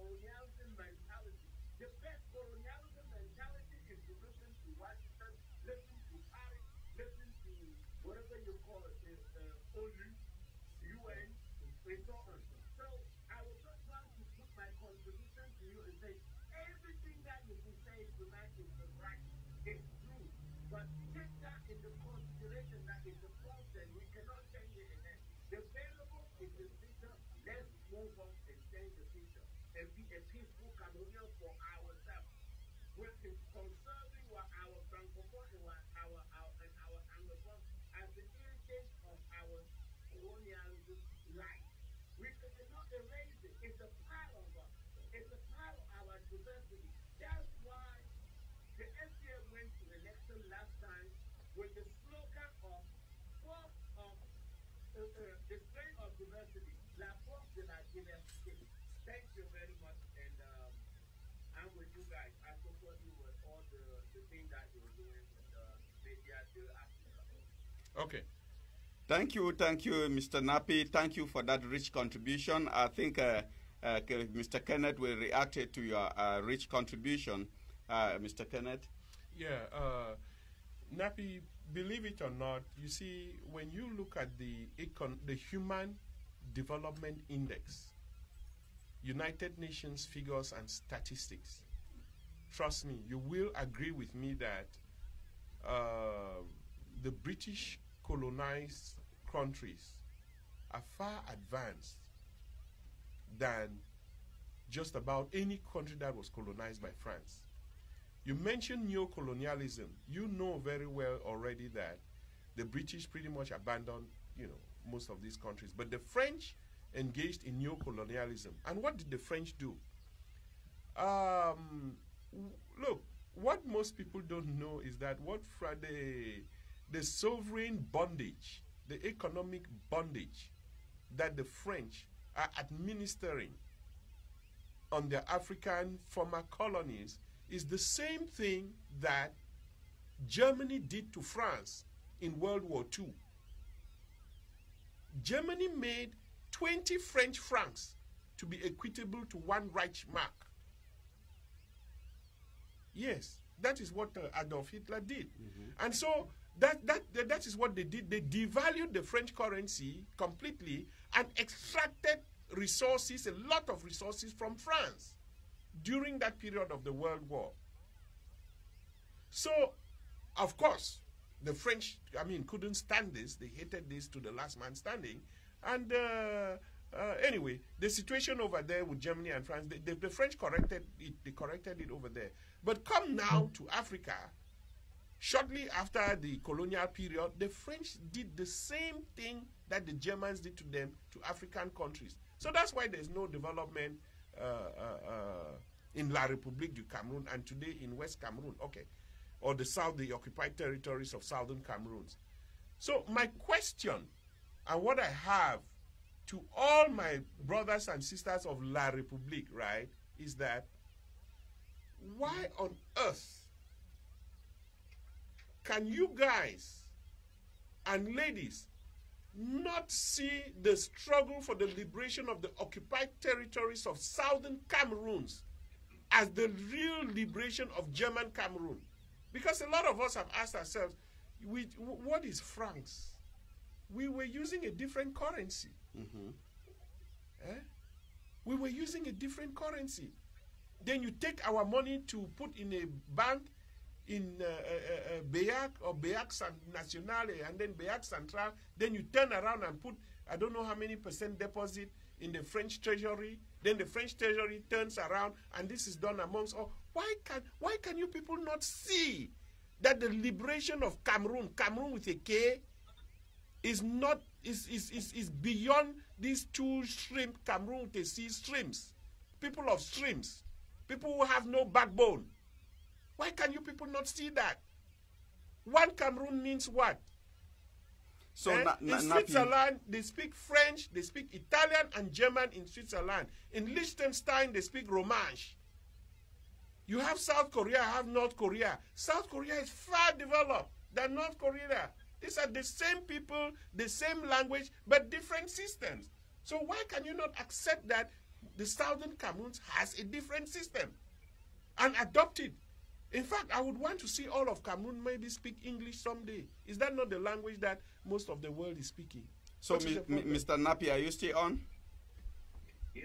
colonialism mentality. The best colonialism mentality is to listen to Washington, listen to Paris, listen to whatever you call it, the uh, ONU, UN, and so on. So I was just trying to put my contribution to you and say everything that you can say tonight is the right, it's true. But take that into consideration that it's a process. We cannot change it in. The variable is the future. Let's move on and change the future and be a peaceful Cameroonian for ourselves. We're conserving what our francophone and our, our and our anglophone as the heritage of our colonialism life. We cannot erase it. It's a part of us. It's a part of our diversity. That's why the SDF went to election last time with the slogan of force of uh, uh, the of diversity, la force de la diversité. Thank you very much, and um, I'm with you guys. Okay. Thank you, thank you, Mr. Napi. Thank you for that rich contribution. I think uh, uh, Mr. Kenneth will react to your uh, rich contribution. Uh, Mr. Kenneth? Yeah, uh, Nappy, believe it or not, you see, when you look at the econ- the Human Development Index, United Nations figures and statistics, trust me, you will agree with me that uh, the British colonized countries are far advanced than just about any country that was colonized by France. You mentioned neo-colonialism. You know very well already that the British pretty much abandoned, you know, most of these countries. But the French engaged in neo-colonialism. And what did the French do? Um, look, what most people don't know is that what fra- the the sovereign bondage, the economic bondage that the French are administering on their African former colonies is the same thing that Germany did to France in World War II. Germany made 20 French francs to be equitable to one Reichsmark. Yes, that is what uh, Adolf Hitler did. And so that, that, that, that is what they did. They devalued the French currency completely and extracted resources, a lot of resources from France during that period of the World War. So, of course, the French, I mean, couldn't stand this. They hated this to the last man standing. And uh, uh, anyway, the situation over there with Germany and France, the, the, the French corrected it. They corrected it over there. But come now to Africa. Shortly after the colonial period, the French did the same thing that the Germans did to them to African countries. So that's why there's no development uh, uh, uh, in La République du Cameroon and today in West Cameroon. Okay, or the south, the occupied territories of southern Cameroon. So my question and what I have to all my brothers and sisters of La République, right, is that why on earth can you guys and ladies not see the struggle for the liberation of the occupied territories of southern Cameroons as the real liberation of German Cameroon? Because a lot of us have asked ourselves, we, what is francs? We were using a different currency. Eh? We were using a different currency. Then you take our money to put in a bank in uh, uh, uh, BEAC or Bayak San- Nationale and then Bayak Central. Then you turn around and put, I don't know how many percent deposit in the French treasury. Then the French treasury turns around and this is done amongst all. Why can, why can you people not see that the liberation of Cameroon, Cameroon with a K, is not is is, is, is beyond these two shrimp Cameroon with a C streams. People of streams. People who have no backbone. Why can you people not see that? One Cameroon means what? So, Eh? In Switzerland, they speak French, they speak Italian and German in Switzerland. In Liechtenstein, they speak Romansh. You have South Korea, have North Korea. South Korea is far developed than North Korea. These are the same people, the same language, but different systems. So why can you not accept that the Southern Cameroon has a different system and adopt it? In fact, I would want to see all of Cameroon maybe speak English someday. Is that not the language that most of the world is speaking? So, What is mi- mi- Mr. Napi, are you still on? Yeah.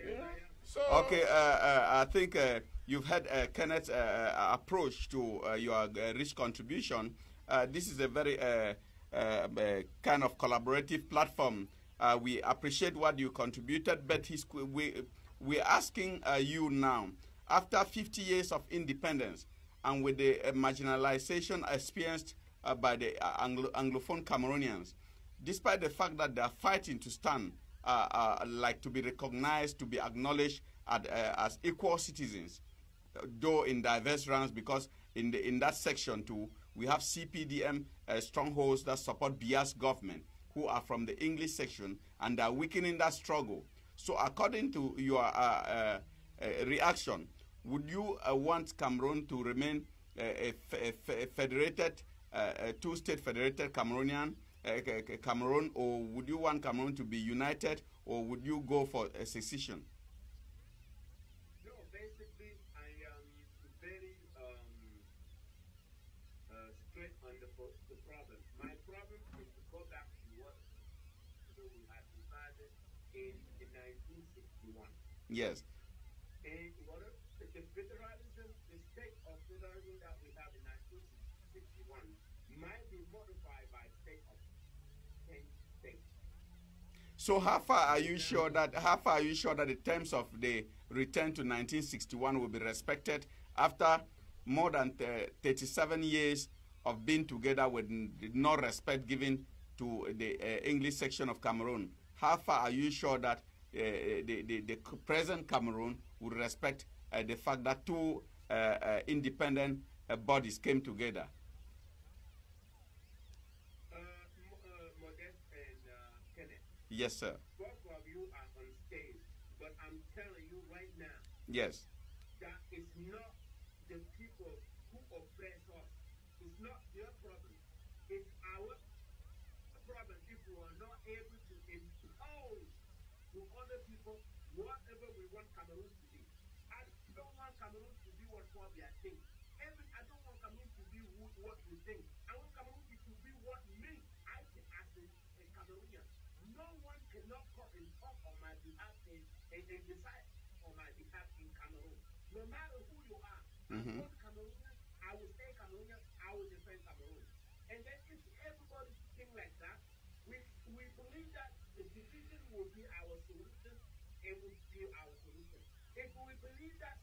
So Okay, uh, uh, I think uh, you've had uh, Kenneth's uh, uh, approach to uh, your uh, rich contribution. Uh, this is a very uh, uh, uh, kind of collaborative platform. Uh, we appreciate what you contributed, but he's, we, we're asking uh, you now, after 50 years of independence and with the uh, marginalization experienced uh, by the uh, Anglo- Anglophone Cameroonians, despite the fact that they are fighting to stand, like to be recognized, to be acknowledged at, as equal citizens, though in diverse ranks, because in the in that section too, we have CPDM uh, strongholds that support Biya's government, who are from the English section, and are weakening that struggle. So, according to your uh, uh, uh, reaction, would you uh, want Cameroon to remain a, federated, a two-state federated Cameroonian, Ca- Ca- Cameroon, or would you want Cameroon to be united, or would you go for a secession? No, basically, I am very um, uh, straight on the, pro- the problem. My problem is to go back to what we had decided in, in 1961. Yes. And what if- the federalism, the state of federalism that we have in 1961 might be modified by state of 10 states. So how far are you sure that how far are you sure that the terms of the return to 1961 will be respected after more than 37 years of being together with no respect given to the uh, English section of Cameroon? How far are you sure that the, the, the c- present Cameroon will respect uh, the fact that two uh, uh, independent uh, bodies came together? Uh, Mo- uh, Modest and uh, Kenneth, Yes, sir. both of you are on stage, but I'm telling you right now, Yes. that it's not the people who oppress us. It's not their problem. It's our problem if we are not able to impose to other people whatever we want Cameroon to be. I don't want Cameroon what Fabia thinks. Every, I don't want Cameroon to be what you think. I want Cameroon to be what me, I think as a, a Cameroonian. No one cannot come and talk on my behalf and, and, and decide on my behalf in Cameroon. No matter who you are, Mhm. I'm not Cameroonian, I will stay Cameroonian, I will defend Cameroon. And then if everybody think like that, we, we believe that the division will be our solution and will be our solution. If we believe that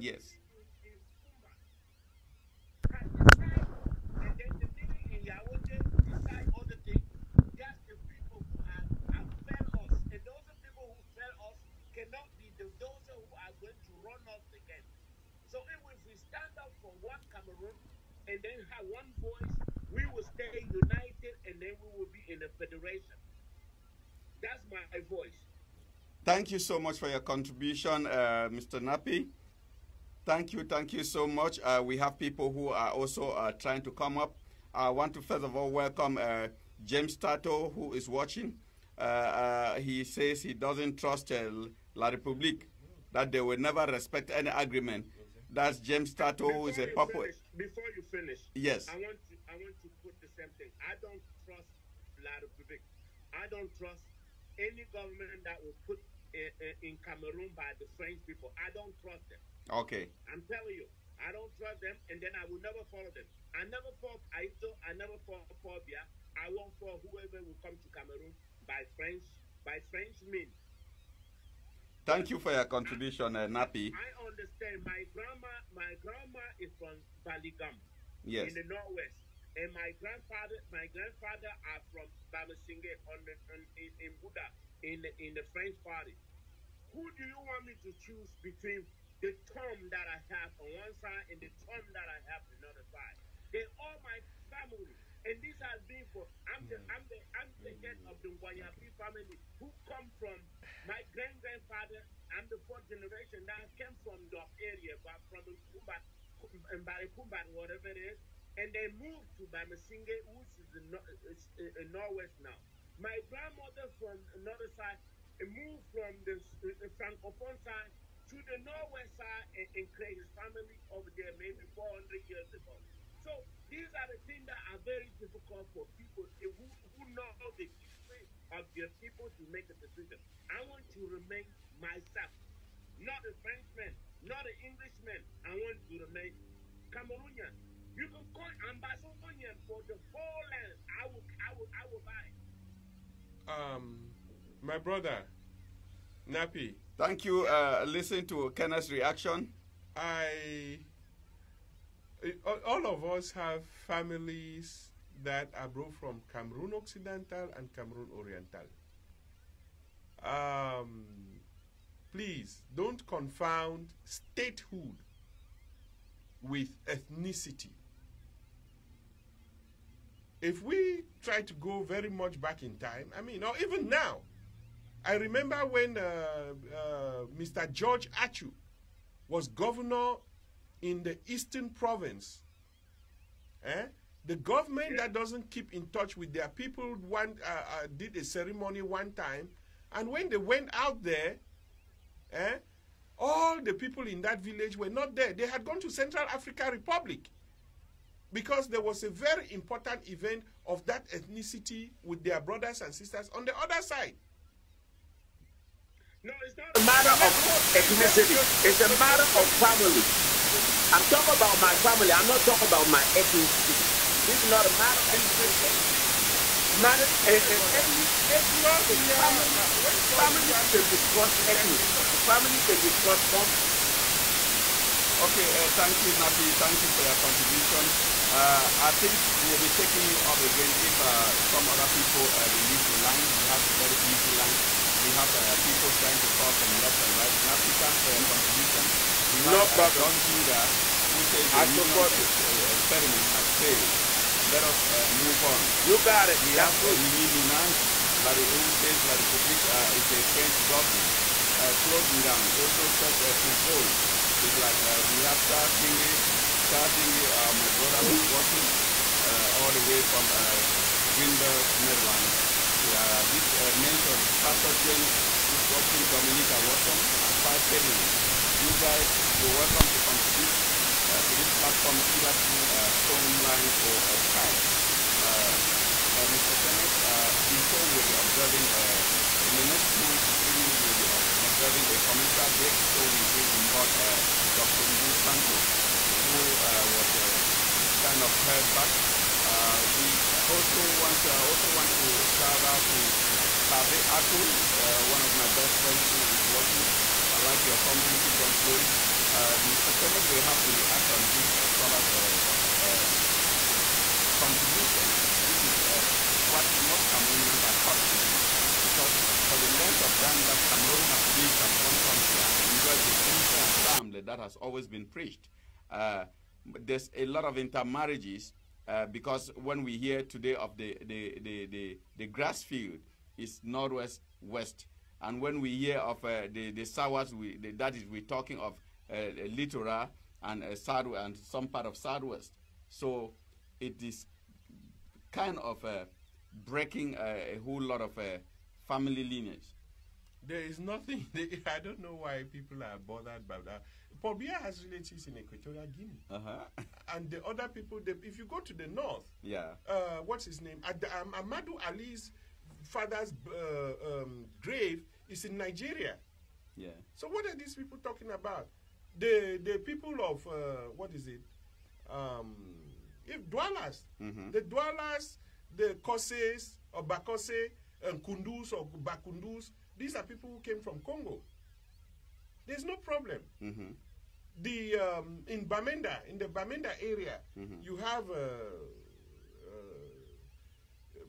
Yes. In Kumba, has decided, and then the meeting in Yaoundé decide other things. That's the people who have, have failed us. And those are people who fail us cannot be the, those who are going to run us again. So if we stand up for one Cameroon and then have one voice, we will stay united and then we will be in a federation. That's my voice. Thank you so much for your contribution, uh, Mr. Napi. Thank you, thank you so much. Uh, we have people who are also uh, trying to come up. I want to first of all welcome uh, James Tato, who is watching. Uh, uh, he says he doesn't trust La République, that they will never respect any agreement. That's James Tato, who is a Before you purple. finish- Before you finish, Yes. I want to I want to put the same thing. I don't trust La République. I don't trust any government that will put in, in Cameroon by the French people. I don't trust them. Okay. I'm telling you, I don't trust them, and then I will never follow them. I never fought Aito. I never fought Phobia. I won't for whoever will come to Cameroon by French by French means. Thank you for your contribution, uh, Napi. I understand. My grandma, my grandma is from Baligham. Yes. in the northwest. And my grandfather, my grandfather are from Bamasinge on the on, in, in Buddha in the, in the French party. Who do you want me to choose between the term that I have on one side and the term that I have on the other side. They all my family. And this has been for I'm the I'm the I'm the head of the Wanyapi family who come from my grand grandfather. I'm the fourth generation that came from the area, but from the Kumbat whatever it is, and they moved to Bamasinge, which is in, no, is in now. My grandmother from another side moved from the, Francophone side to the Norwest side and, and created his family over there maybe 400 years ago. So these are the things that are very difficult for people who, who know the of their people to make a decision. I want to remain myself, not a Frenchman, not an Englishman. I want to remain Cameroonian. You can call Ambazonian for the whole land. I will, I will, I will buy. Um, my brother, Nappy. Thank you. Uh, listen to Kenneth's reaction. I all of us have families that are brought from Cameroon Occidental and Cameroon Oriental. Um, please don't confound statehood with ethnicity. If we try to go very much back in time, I mean, or even now, I remember when uh, uh, Mr. George Achu was governor in the eastern province, eh, the government that doesn't keep in touch with their people one uh, uh, did a ceremony one time, and when they went out there, eh, all the people in that village were not there. They had gone to Central African Republic because there was a very important event of that ethnicity with their brothers and sisters on the other side. No, it's not a matter of ethnicity. It's a matter of family. I'm talking about my family. I'm not talking about my ethnicity. This is not a matter of ethnicity. Matter, a, a, a, family, can discuss ethnic. Family can discuss something. Okay, uh, thank you, Nafi. Thank you for your contribution. Uh, I think we'll be taking you up again if uh, some other people uh, release the line. We have a very easy line. We have uh, people trying to call from left and right. We can for your contribution. We no have, problem. Uh, John Judah, who says the union uh, experiment has failed. Let us uh, move on. You got it. We have uh, Mimi Lunan, Larry who says La Republic uh, is a French government. Uh, Claude Miran also football is like uh, we have starting starting uh, my brother who's working uh, all the way from uh, Greenberg, Netherlands. Uh, this uh, mentioned Pastor James is watching Dominica Watson and Five Kevin. You guys, you're welcome to contribute to this platform either through phone line or uh, Mr. Uh, before we'll be observing, in the next month, we will be observing a commercial break, so we will involve uh, Dr. Ngu Santos, who was kind of held back we also want to, also want to shout out to Akul, uh, one of my best friends who is working. I like your comment, keep on. Uh, Mr. Kenneth will have to react on this as well as uh, uh, contribution. This is uh, what most Cameroonians are taught to do. Because for the length of time that Cameroon has lived as one country and enjoyed the peace family that has always been preached, uh, there's a lot of intermarriages uh, because when we hear today of the, the, the, the, the grass field, it's northwest west. And when we hear of the, the south, we, the, that is, we're talking of littoral and, uh, south, and some part of southwest. So it is kind of uh, breaking a whole lot of uh, family lineage. There is nothing, I don't know why people are bothered by that. Paul Biya has relatives in Equatorial Guinea. Uh-huh. And the other people, they, if you go to the north, yeah, uh, what's his name? Ad, um, Amadou Ali's father's uh, um, grave is in Nigeria. Yeah. So what are these people talking about? The the people of uh, what is it? Um, if dwellers, mm-hmm. the dwellers, the Koses or Bakose and Kundus or Bakundus, these are people who came from Congo. There's no problem. Mm-hmm the um, in Bamenda, in the Bamenda area, mm-hmm. you have uh, uh,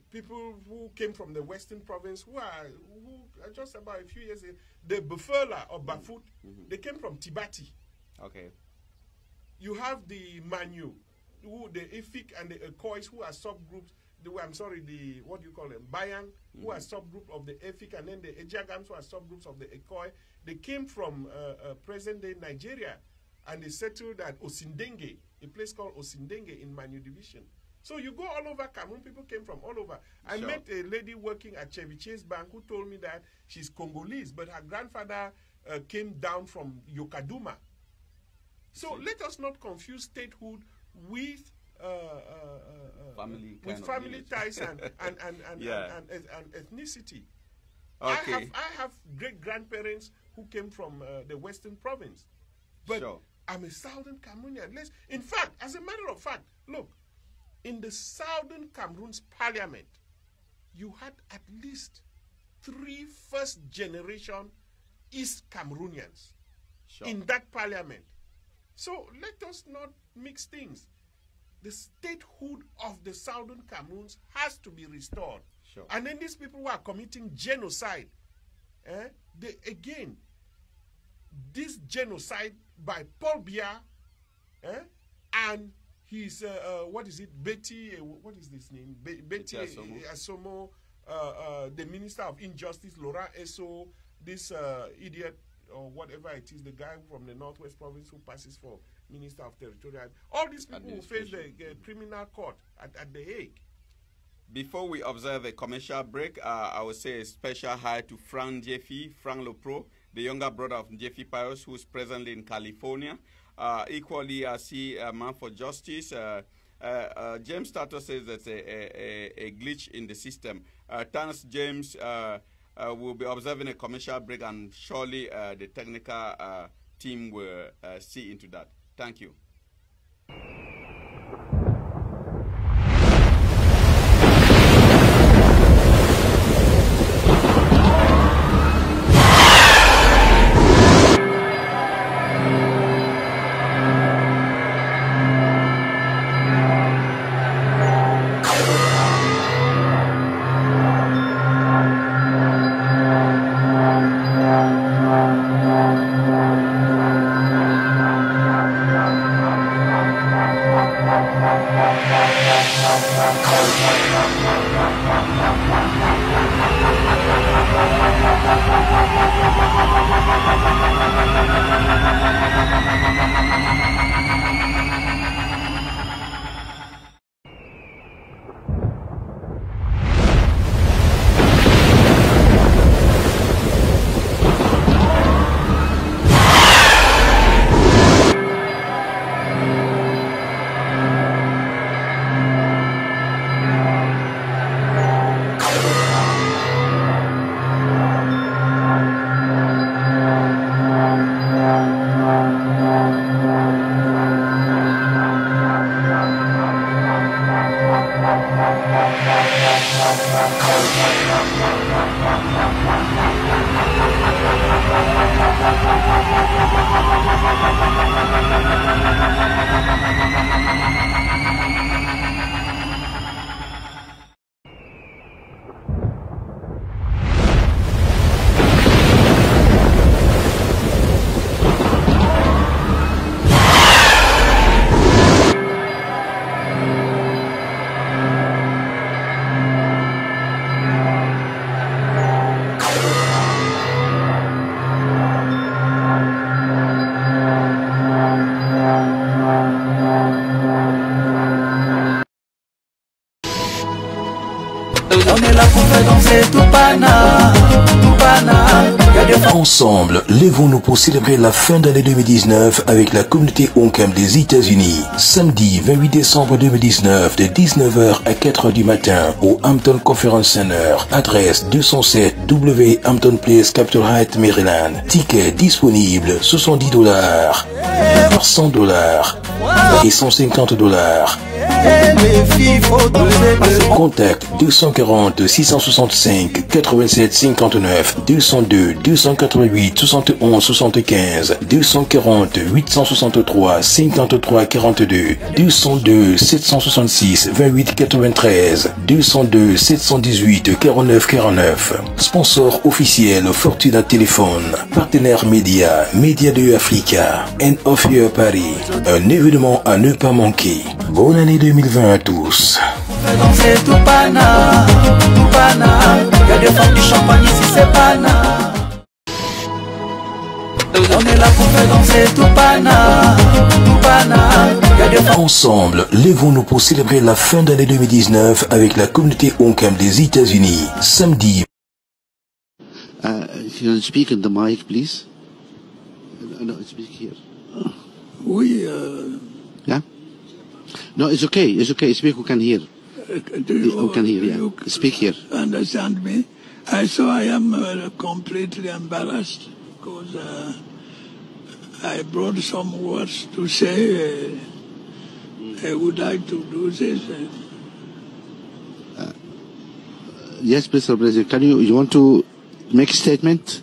people who came from the Western Province who are who are just about a few years ago, the Bufala or Bafut, mm-hmm. they came from Tibati. Okay. You have the Manyu, who the Efik and the Ekois, who are subgroups. The, I'm sorry, the what do you call them? Bayang, who are subgroup of the Efik, and then the Ejagams, who are subgroups of the Ekoi. They came from uh, uh, present-day Nigeria, and they settled at Ossidinge, a place called Ossidinge in Manyu Division. So you go all over Cameroon, people came from all over. I Sure. met a lady working at Chevy Chase Bank who told me that she's Congolese, but her grandfather uh, came down from Yokadouma. So let us not confuse statehood with uh, uh, uh, uh, Family with family ties and and and, and, Yeah. and, and, and ethnicity. Okay. I have I have great grandparents who came from uh, the Western Province, but Sure. I'm a Southern Cameroonian. Let's, in fact, as a matter of fact, look, in the Southern Cameroon's parliament, you had at least three first generation East Cameroonians Sure. in that parliament. So let us not mix things. The statehood of the Southern Cameroons has to be restored. Sure. And then these people who are committing genocide, eh, they again, this genocide by Paul Biya, eh, and his uh, uh, what is it, Beti? Uh, what is this name? Be- Beti Assomo. Assomo, uh, uh, the Minister of Injustice, Laurent Esso, this uh, idiot or whatever it is, the guy from the Northwest Province who passes for Minister of Territorial. All these people will face the uh, criminal court at, at The Hague. Before we observe a commercial break, uh, I would say a special hi to Frank Jeffy, Frank Lopro, the younger brother of Jeffy Pius, who's presently in California. Uh, equally, I see a man for justice. Uh, uh, uh, James Status says there's a, a, a, glitch in the system. Uh, thanks, James. Uh, we'll be observing a commercial break, and surely uh, the technical uh, team will uh, see into that. Thank you. Ensemble, lèvons-nous pour célébrer la fin d'année 2019 avec la communauté Oncam des États-Unis. Samedi 28 décembre 2019 de 19h à 4h du matin au Hampton Conference Center. Adresse 207 W Hampton Place, Capitol Heights, Maryland. Ticket disponible 70 dollars par 100 dollars. et 150 dollars. Contact 240 665 87 59 202 288 71 75 240 863 53 42 202 766 28 93 202 718 49 49 Sponsor officiel Fortuna Téléphone Partenaire média Média de Africa and of Year Paris. Un événement à ne pas manquer. Bonne année 2020 à tous danser tout pana, tout pana. Y'a des femmes du champagne ici, c'est pana. On est là pour faire danser tout pana, tout pana. Ensemble, lèvons-nous pour célébrer la fin d'année 2019 avec la communauté Oncam des États-Unis. Samedi Uh, if you can speak in the mic, please. Uh, No, speak here. We, uh, Yeah? No, it's okay. It's okay. Speak who can hear. Do you, Who can hear, yeah. you Speak here. understand me? I so I am uh, completely embarrassed because uh, I brought some words to say. Uh, I would like to do this. Uh, Yes, Mr. President. Can you, you want to make a statement?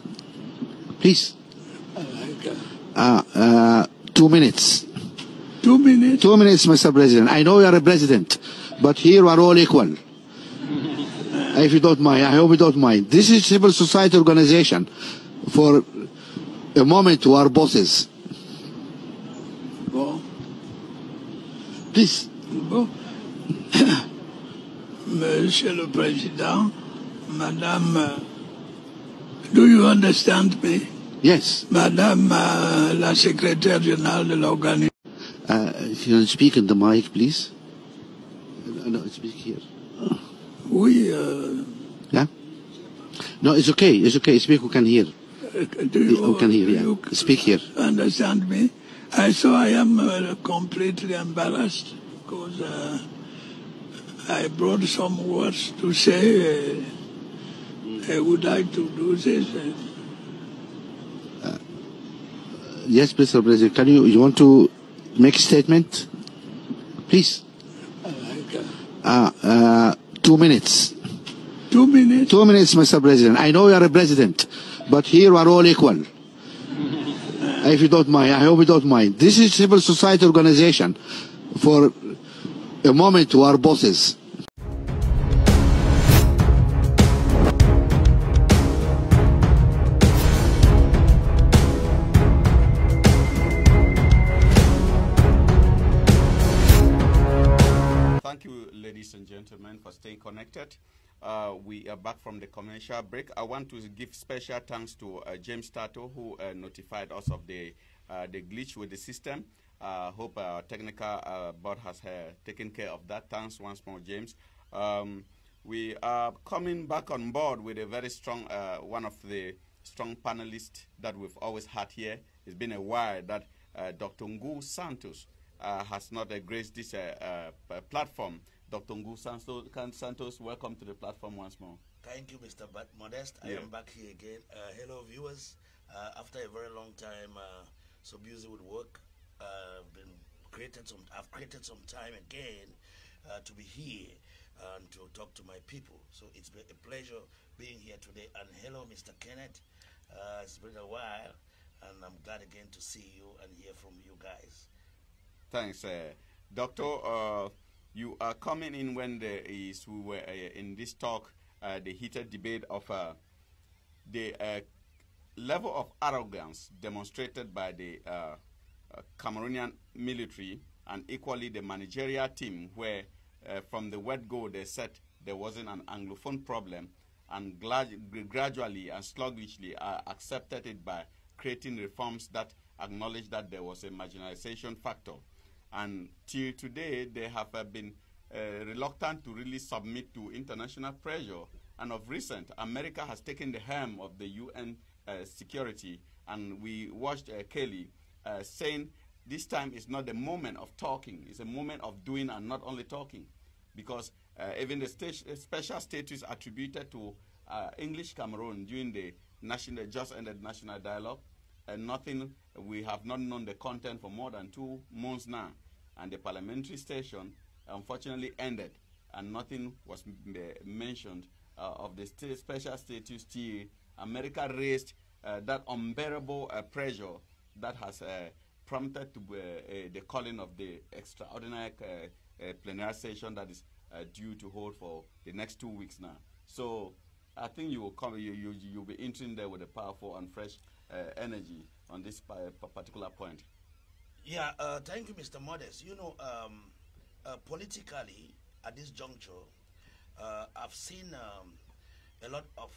Please. uh, two minutes. two minutes. Two minutes, Mr. President. I know you are a president, but here we are all equal. if you don't mind, I hope you don't mind. This is civil society organization. For a moment, we are bosses. Bon, Please. bon. Monsieur le Président, Madame, uh, do you understand me? Yes. Madame uh, la secrétaire générale de l'organisation. Uh, if you can speak in the mic, please. Uh, No, speak here. Oui, uh, Yeah? No, it's okay. It's okay. Speak who can hear. do you, Who can hear, yeah. Speak here. understand me? I so I am uh, completely embarrassed because uh, I brought some words to say. Uh, I would like to do this. Uh, Yes, Mr. President. Can you, you want to make a statement? Please. Uh, Uh, uh, two minutes. two minutes. Two minutes, Mr. President. I know you are a president, but here we are all equal. if you don't mind, I hope you don't mind. This is civil society organization. For a moment, we are bosses. Uh, we are back from the commercial break. I want to give special thanks to uh, James Tato, who uh, notified us of the uh, the glitch with the system. Uh, hope our technical uh, board has uh, taken care of that. Thanks once more, James. Um, we are coming back on board with a very strong, one of the strong panelists that we've always had here. It's been a while that Dr. Ngu Santos has not graced this platform. Dr. Ngu Santos, welcome to the platform once more. Thank you, Mr. Bat- Modest. I am back here again. Uh, hello, viewers. Uh, after a very long time, uh, so busy with work, uh, I've been created some. I've created some time again uh, to be here and to talk to my people. So it's been a pleasure being here today. And hello, Mr. Kenneth. Uh, it's been a while, and I'm glad again to see you and hear from you guys. Thanks, uh, Doctor. You are coming in when there is we were uh, in this talk, uh, the heated debate of uh, the level of arrogance demonstrated by the Cameroonian military and equally the managerial team, where from the word go they said there wasn't an Anglophone problem, and gradually and sluggishly uh, accepted it by creating reforms that acknowledged that there was a marginalization factor. And till today, they have uh, been uh, reluctant to really submit to international pressure. And of recent, America has taken the helm of the UN uh, security, and we watched uh, Kelly uh, saying this time is not the moment of talking; it's a moment of doing and not only talking, because uh, even the special status attributed to English Cameroon during the national just ended national dialogue and nothing we have not known the content for more than two months now. And the parliamentary station unfortunately ended, and nothing was mentioned uh, of the special status till America raised uh, that unbearable uh, pressure that has uh, prompted to, uh, uh, the calling of the extraordinary plenary session that is due to hold for the next two weeks now. So I think you will come, you, you, you'll be entering there with a powerful and fresh energy on this pa- pa- particular point. Yeah, uh, thank you, Mr. Modest. You know, um, uh, politically, at this juncture, uh, I've seen um, a lot of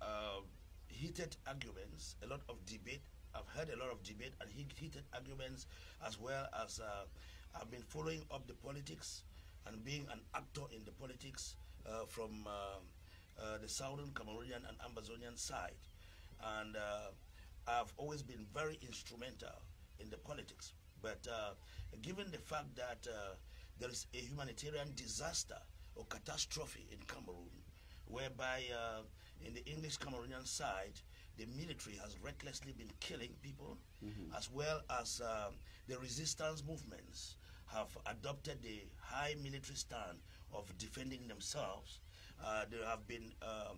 uh, heated arguments, a lot of debate. I've heard a lot of debate and heated arguments, as well as uh, I've been following up the politics and being an actor in the politics uh, from uh, uh, the Southern Cameroonian and Ambazonian side. And uh, I've always been very instrumental in the politics. But uh, given the fact that uh, there is a humanitarian disaster or catastrophe in Cameroon, whereby uh, in the English Cameroonian side, the military has recklessly been killing people, as well as um, the resistance movements have adopted the high military stand of defending themselves. Uh, there have been uh,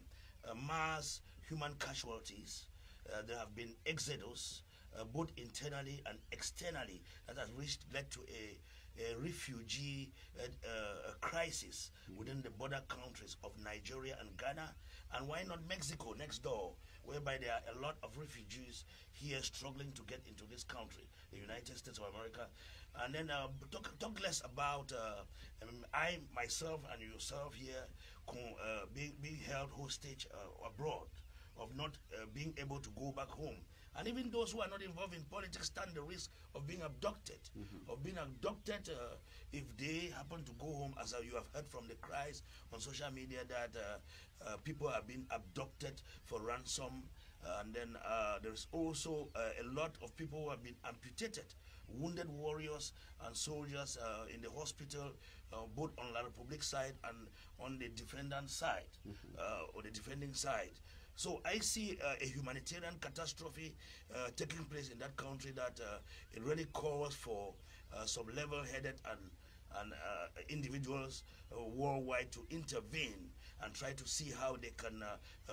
mass human casualties. Uh, there have been exodus, uh, both internally and externally, that has reached, led to a, a refugee uh, uh, crisis within the border countries of Nigeria and Ghana. And why not Mexico next door, whereby there are a lot of refugees here struggling to get into this country, the United States of America. And then uh, talk, talk less about uh, um, I myself and yourself here uh, being, being held hostage uh, abroad, of not uh, being able to go back home. And even those who are not involved in politics stand the risk of being abducted, of being abducted uh, if they happen to go home, as you have heard from the cries on social media that uh, uh, people are being abducted for ransom. and then uh, there's also uh, a lot of people who have been amputated wounded warriors and soldiers uh, in the hospital, uh, both on the Republic side and on the defendant side, uh, or the defending side. So I see uh, a humanitarian catastrophe uh, taking place in that country that uh, it really calls for uh, some level-headed and and uh, individuals uh, worldwide to intervene and try to see how they can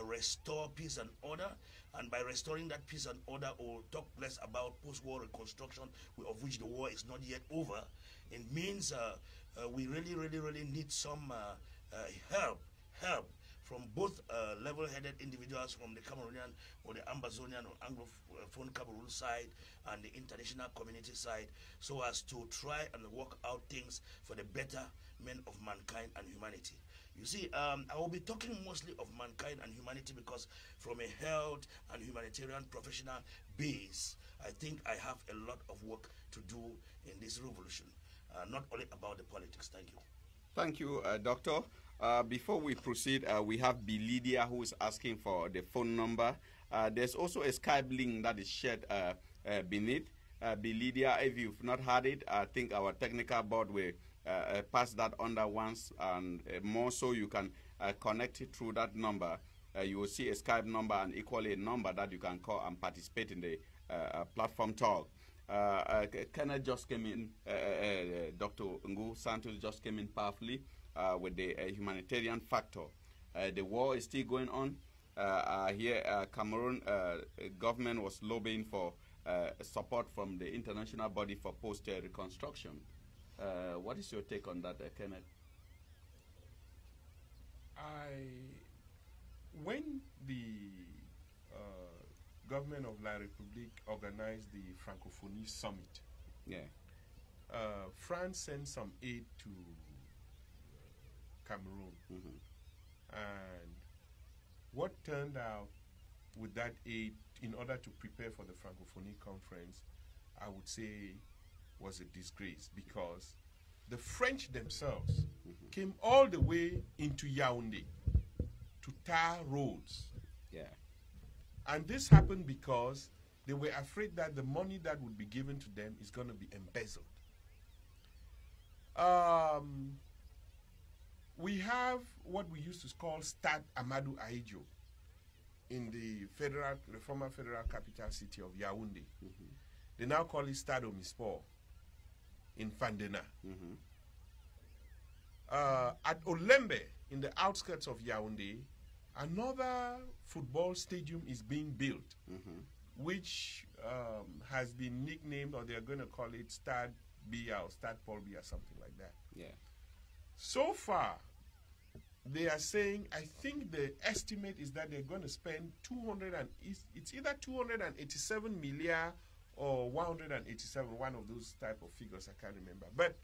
restore peace and order. And by restoring that peace and order, we'll talk less about post-war reconstruction, of which the war is not yet over. It means we really, really, really need some help, help from both uh, level-headed individuals from the Cameroonian or the Ambazonian or Anglophone Cameroon side and the international community side, so as to try and work out things for the betterment of mankind and humanity. You see, um, I will be talking mostly of mankind and humanity because, from a health and humanitarian professional base, I think I have a lot of work to do in this revolution, uh, not only about the politics. Thank you. Thank you, uh, Doctor. Uh, before we proceed, uh, we have Bilidia who is asking for the phone number. Uh, there's also a Skype link that is shared uh, uh, beneath. Uh, Bilidia, if you've not had it, I think our technical board will pass that under once and more so you can connect it through that number. You will see a Skype number and equally a number that you can call and participate in the platform talk. Kenneth just came in, Dr. Ngu Santos just came in powerfully uh, with the uh, humanitarian factor. Uh, the war is still going on. Uh, uh, here, uh, Cameroon uh, government was lobbying for uh, support from the international body for post reconstruction. Uh, what is your take on that, uh, Kenneth? I, when the uh, government of La République organized the Francophonie Summit, Yeah. uh, France sent some aid to Cameroon. Mhm. And what turned out with that aid in order to prepare for the Francophonie conference, I would say was a disgrace because the French themselves came all the way into Yaoundé to tar roads. Yeah. And this happened because they were afraid that the money that would be given to them is going to be embezzled. Um, we have what we used to call Stad Amadou Ahidjo in the federal, the former federal capital city of Yaoundé. They now call it Stad Omnisport. in Mfandena. Uh, at Olembe, in the outskirts of Yaoundé, another football stadium is being built, which um, has been nicknamed, or they're going to call it Stad Biya or Stad Paul Biya, or something like that. Yeah. So far, they are saying, I think the estimate is that they're going to spend 200 and it's, either 287 million or 187, one of those type of figures, I can't remember. But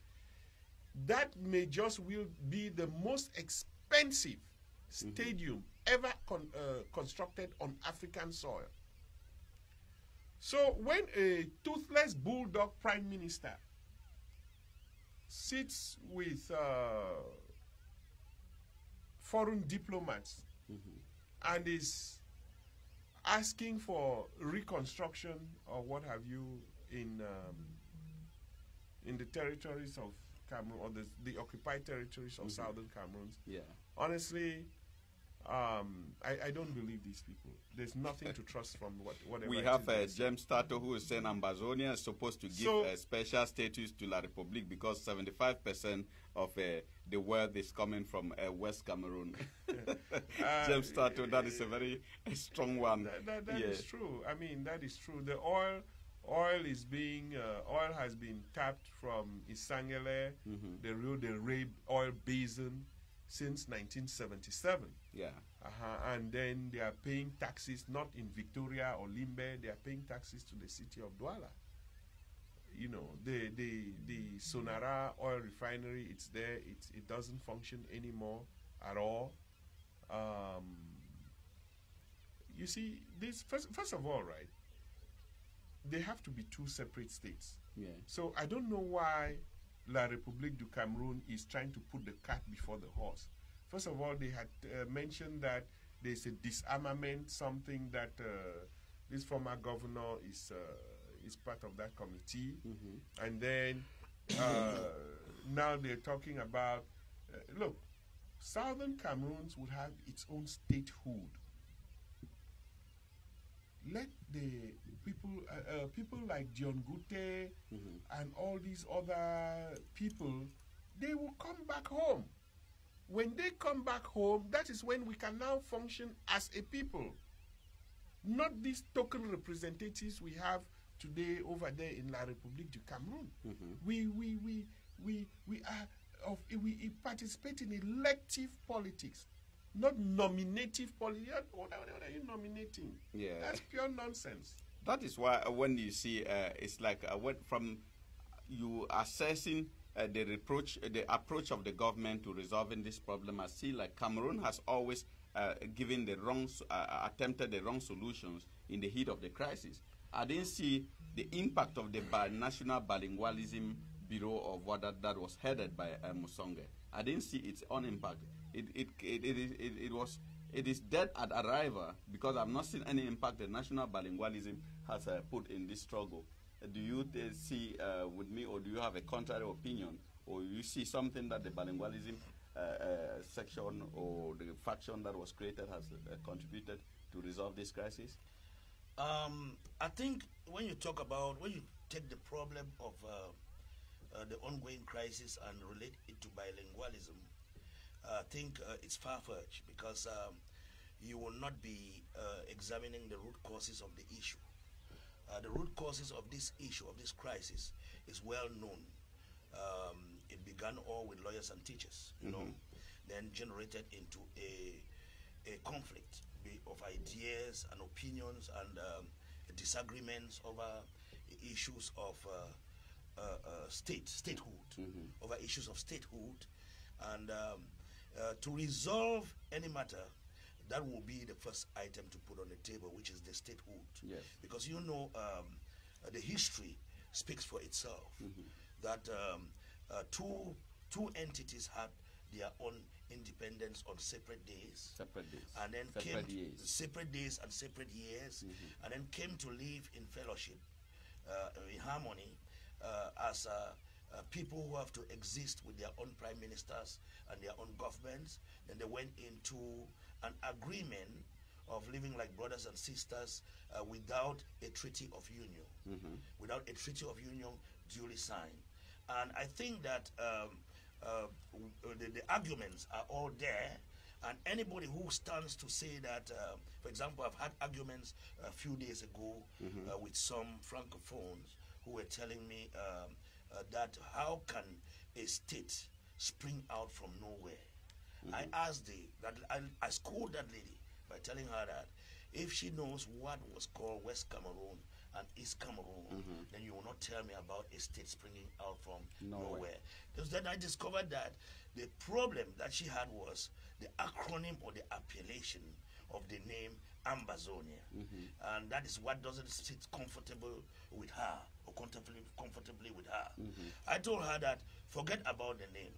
that may just will be the most expensive stadium ever con- uh, constructed on African soil. So when a toothless bulldog prime minister sits with uh, foreign diplomats and is asking for reconstruction or what have you in um, in the territories of Cameroon or the, the occupied territories of southern Cameroon. Yeah. Honestly, um, I, I don't believe these people. There's nothing to trust from what, whatever. We have uh, say. James Tato who is saying Ambazonia is supposed to give So- uh, special status to La Republique because 75% of uh, the wealth is coming from uh, West Cameroon. James Tato, that is a very strong one. That, that, that yeah. is true. I mean, that is true. The oil, oil is being, uh, oil has been tapped from Isangele, Mm-hmm. the Rio del Rey oil basin, since 1977. Yeah. Uh-huh. And then they are paying taxes not in Victoria or Limbe. They are paying taxes to the city of Douala. You know, the the the Sonara oil refinery. It's there. It's it doesn't function anymore at all. Um, you see, this first first of all, right? They have to be two separate states. Yeah. So I don't know why La République du Cameroon is trying to put the cart before the horse. First of all, they had uh, mentioned that there's a disarmament, something that uh, this former governor is uh, is part of that committee, and then uh, now they're talking about uh, look, Southern Cameroons would have its own statehood. Let the people uh, uh, people like Dion Ngute and all these other people they will come back home. When they come back home that is when we can now function as a people. Not these token representatives we have today over there in La République du Cameroon we we we we we are of we participate in elective politics not nominative politics. What, are- what are you nominating? Yeah. that's pure nonsense That is why uh, when you see, uh, it's like uh, when from you assessing uh, the reproach, uh, the approach of the government to resolving this problem. I see like Cameroon has always uh, given the wrong, attempted the wrong solutions in the heat of the crisis. I didn't see the impact of the national bilingualism bureau of what that, that was headed by uh, Musonge. I didn't see its own impact. It it it, it, it was it is dead at arrival because I've not seen any impact the national bilingualism has uh, put in this struggle. Uh, do you uh, see with me, or do you have a contrary opinion, or you see something that the bilingualism section or the faction that was created has contributed to resolve this crisis? Um, I think when you talk about when you take the problem of uh, the ongoing crisis and relate it to bilingualism, I think uh, it's far fetched because um, you will not be examining the root causes of the issue. Uh, the root causes of this issue of this crisis is well known. Um, it began all with lawyers and teachers, you know, then generated into a a conflict of ideas and opinions and um, disagreements over issues of uh, uh, uh, state statehood, over issues of statehood, and um, uh, to resolve any matter, that will be the first item to put on the table, which is the statehood. Yes. Because you know um, the history speaks for itself. That um, uh, two two entities had their own independence on separate days Separate days. and then Separate came years. separate days and separate years, and then came to live in fellowship, uh, in harmony, uh, as uh, uh, people who have to exist with their own prime ministers and their own governments. Then they went into an agreement of living like brothers and sisters uh, without a treaty of union, without a treaty of union duly signed. And I think that um, uh, the, the arguments are all there. And anybody who stands to say that, uh, for example, I've had arguments a few days ago uh, with some francophones who were telling me um, uh, that how can a state spring out from nowhere? I mm-hmm. asked the that I, I schooled that lady by telling her that if she knows what was called West Cameroon and East Cameroon, mm-hmm. then you will not tell me about a state springing out from Nowhere. nowhere. Because then I discovered that the problem that she had was the acronym or the appellation of the name Ambazonia. Mm-hmm. And that is what doesn't sit comfortable with her or comfortably, comfortably with her. I told her that forget about the name.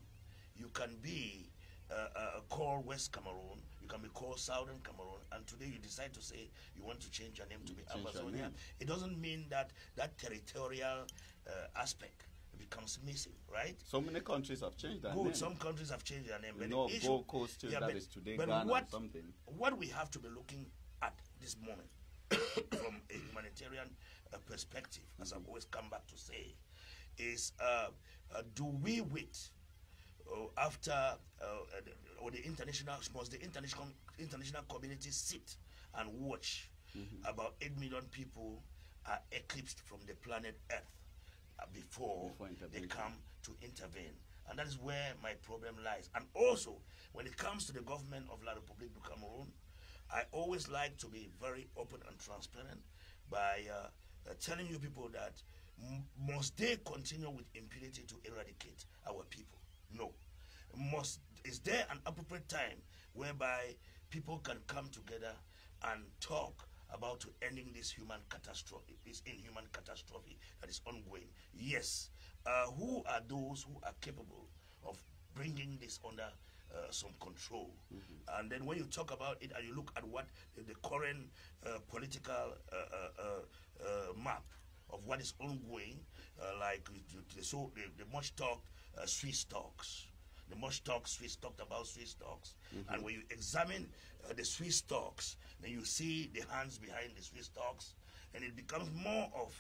You can be uh, uh, called West Cameroon, you can be called Southern Cameroon, and today you decide to say you want to change your name to be Change name. It doesn't mean that that territorial uh, aspect becomes missing, right? So many countries have changed that Good. name. Some countries have changed their name, You but know, issue, Gold Coast that but, is today but Ghana or what, something. What we have to be looking at this moment, from a humanitarian uh, perspective, as I've always come back to say, is uh, uh, do we wait uh, after uh, uh, the- or the international must the international international community sit and watch about eight million people are eclipsed from the planet Earth uh, before, Before they come to intervene. And that is where my problem lies. And also, when it comes to the government of La République du Cameroon, I always like to be very open and transparent by uh, uh, telling you people that m- must they continue with impunity to eradicate our people? No. Must is there an appropriate time whereby people can come together and talk about ending this human catastrophe, this inhuman catastrophe that is ongoing? Yes. Uh, who are those who are capable of bringing this under uh, some control? And then when you talk about it and you look at what the, current uh, political uh, uh, uh, uh, map of what is ongoing, uh, like the, the, so the, the much talked uh, Swiss talks. The much talked Swiss talked about Swiss talks, and when you examine uh, the Swiss talks, then you see the hands behind the Swiss talks, and it becomes more of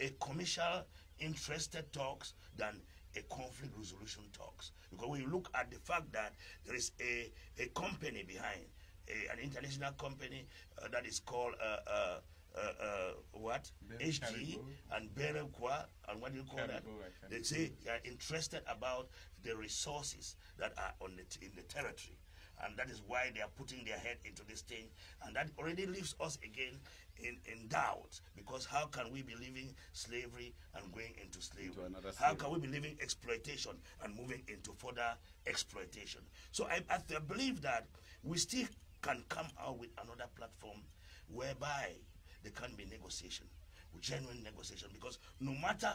a commercial interested talks than a conflict resolution talks. Because when you look at the fact that there is a, a company behind, a, an international company uh, that is called uh, uh, uh, what? Beru HG Caribou. and Berequa, and what do you call that? Caribou, I They say they are interested about the resources that are on the t- in the territory. And that is why they are putting their head into this thing. And that already leaves us again in, in doubt. Because how can we be leaving slavery and going into slavery? another how can we be leaving exploitation and moving into further exploitation? So I, I believe that we still can come out with another platform whereby there can't be negotiation, genuine negotiation. Because no matter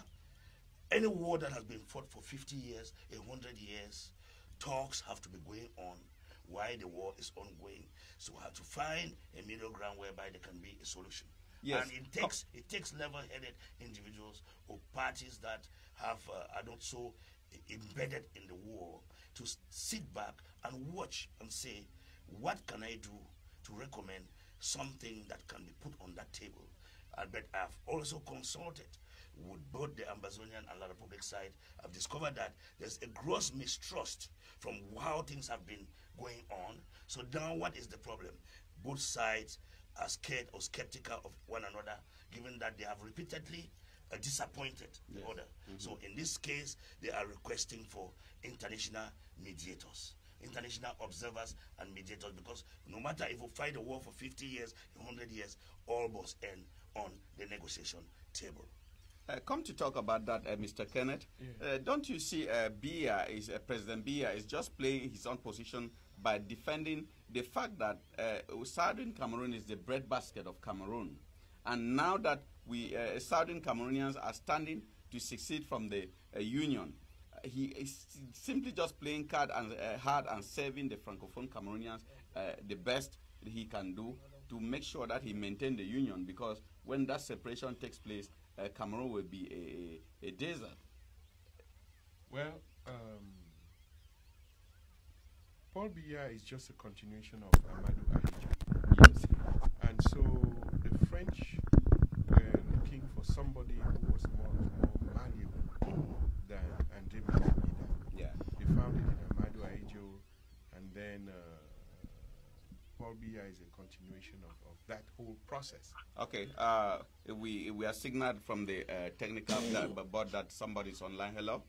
any war that has been fought for 50 years, 100 years, talks have to be going on while the war is ongoing. So we have to find a middle ground whereby there can be a solution. Yes. And it takes it takes level-headed individuals or parties that have uh, are not so embedded in the war to sit back and watch and say, what can I do to recommend something that can be put on that table? Uh, but I've also consulted with both the Ambazonian and La Republic side. I've discovered that there's a gross mistrust from how things have been going on. So now what is the problem? Both sides are scared or skeptical of one another, given that they have repeatedly uh, disappointed the other. So in this case, they are requesting for international mediators, international observers and mediators, because no matter if we fight a war for 50 years, 100 years, all must end on the negotiation table. Uh, come to talk about that, uh, Mr. Kenneth. Uh, don't you see uh, Biya is uh, President Biya is just playing his own position by defending the fact that uh, Southern Cameroon is the breadbasket of Cameroon, and now that we uh, Southern Cameroonians are standing to succeed from the uh, union, he is simply just playing card and uh, hard and serving the francophone Cameroonians uh, the best he can do to make sure that he maintain the union because when that separation takes place, uh, Cameroon will be a, a, desert. Well, um, Paul Biya is just a continuation of Amadou Ahidjo. Yes. And so the French were looking for somebody who was more, more malleable then uh, Paul Biya is a continuation of, of that whole process. Okay, uh, we we are signaled from the uh, technical that, board that somebody's online. Hello.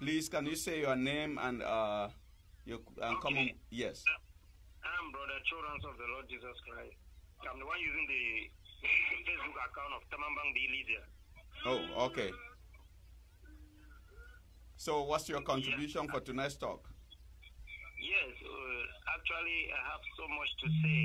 Please, can you say your name and uh, your and Okay. common? Yes. I'm Brother Chorans of the Lord Jesus Christ. I'm the one using the Facebook account of Tamambang the Elysia. Oh, okay. So, what's your contribution for tonight's talk? Yes, uh, actually, I have so much to say.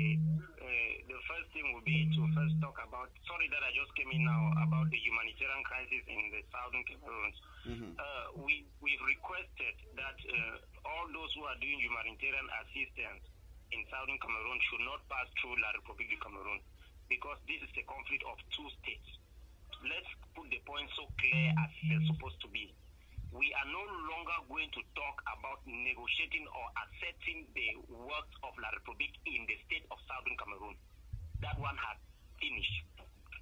Uh, the first thing would be to first talk about, sorry that I just came in now, about the humanitarian crisis in the southern Cameroon. Mhm. Uh, we, we've requested that uh, all those who are doing humanitarian assistance in southern Cameroon should not pass through La Republique du Cameroon because this is a conflict of two states. Let's put the point so clear as it's supposed to be we are no longer going to talk about negotiating or accepting the works of La Republique in the state of Southern Cameroon. That one has finished.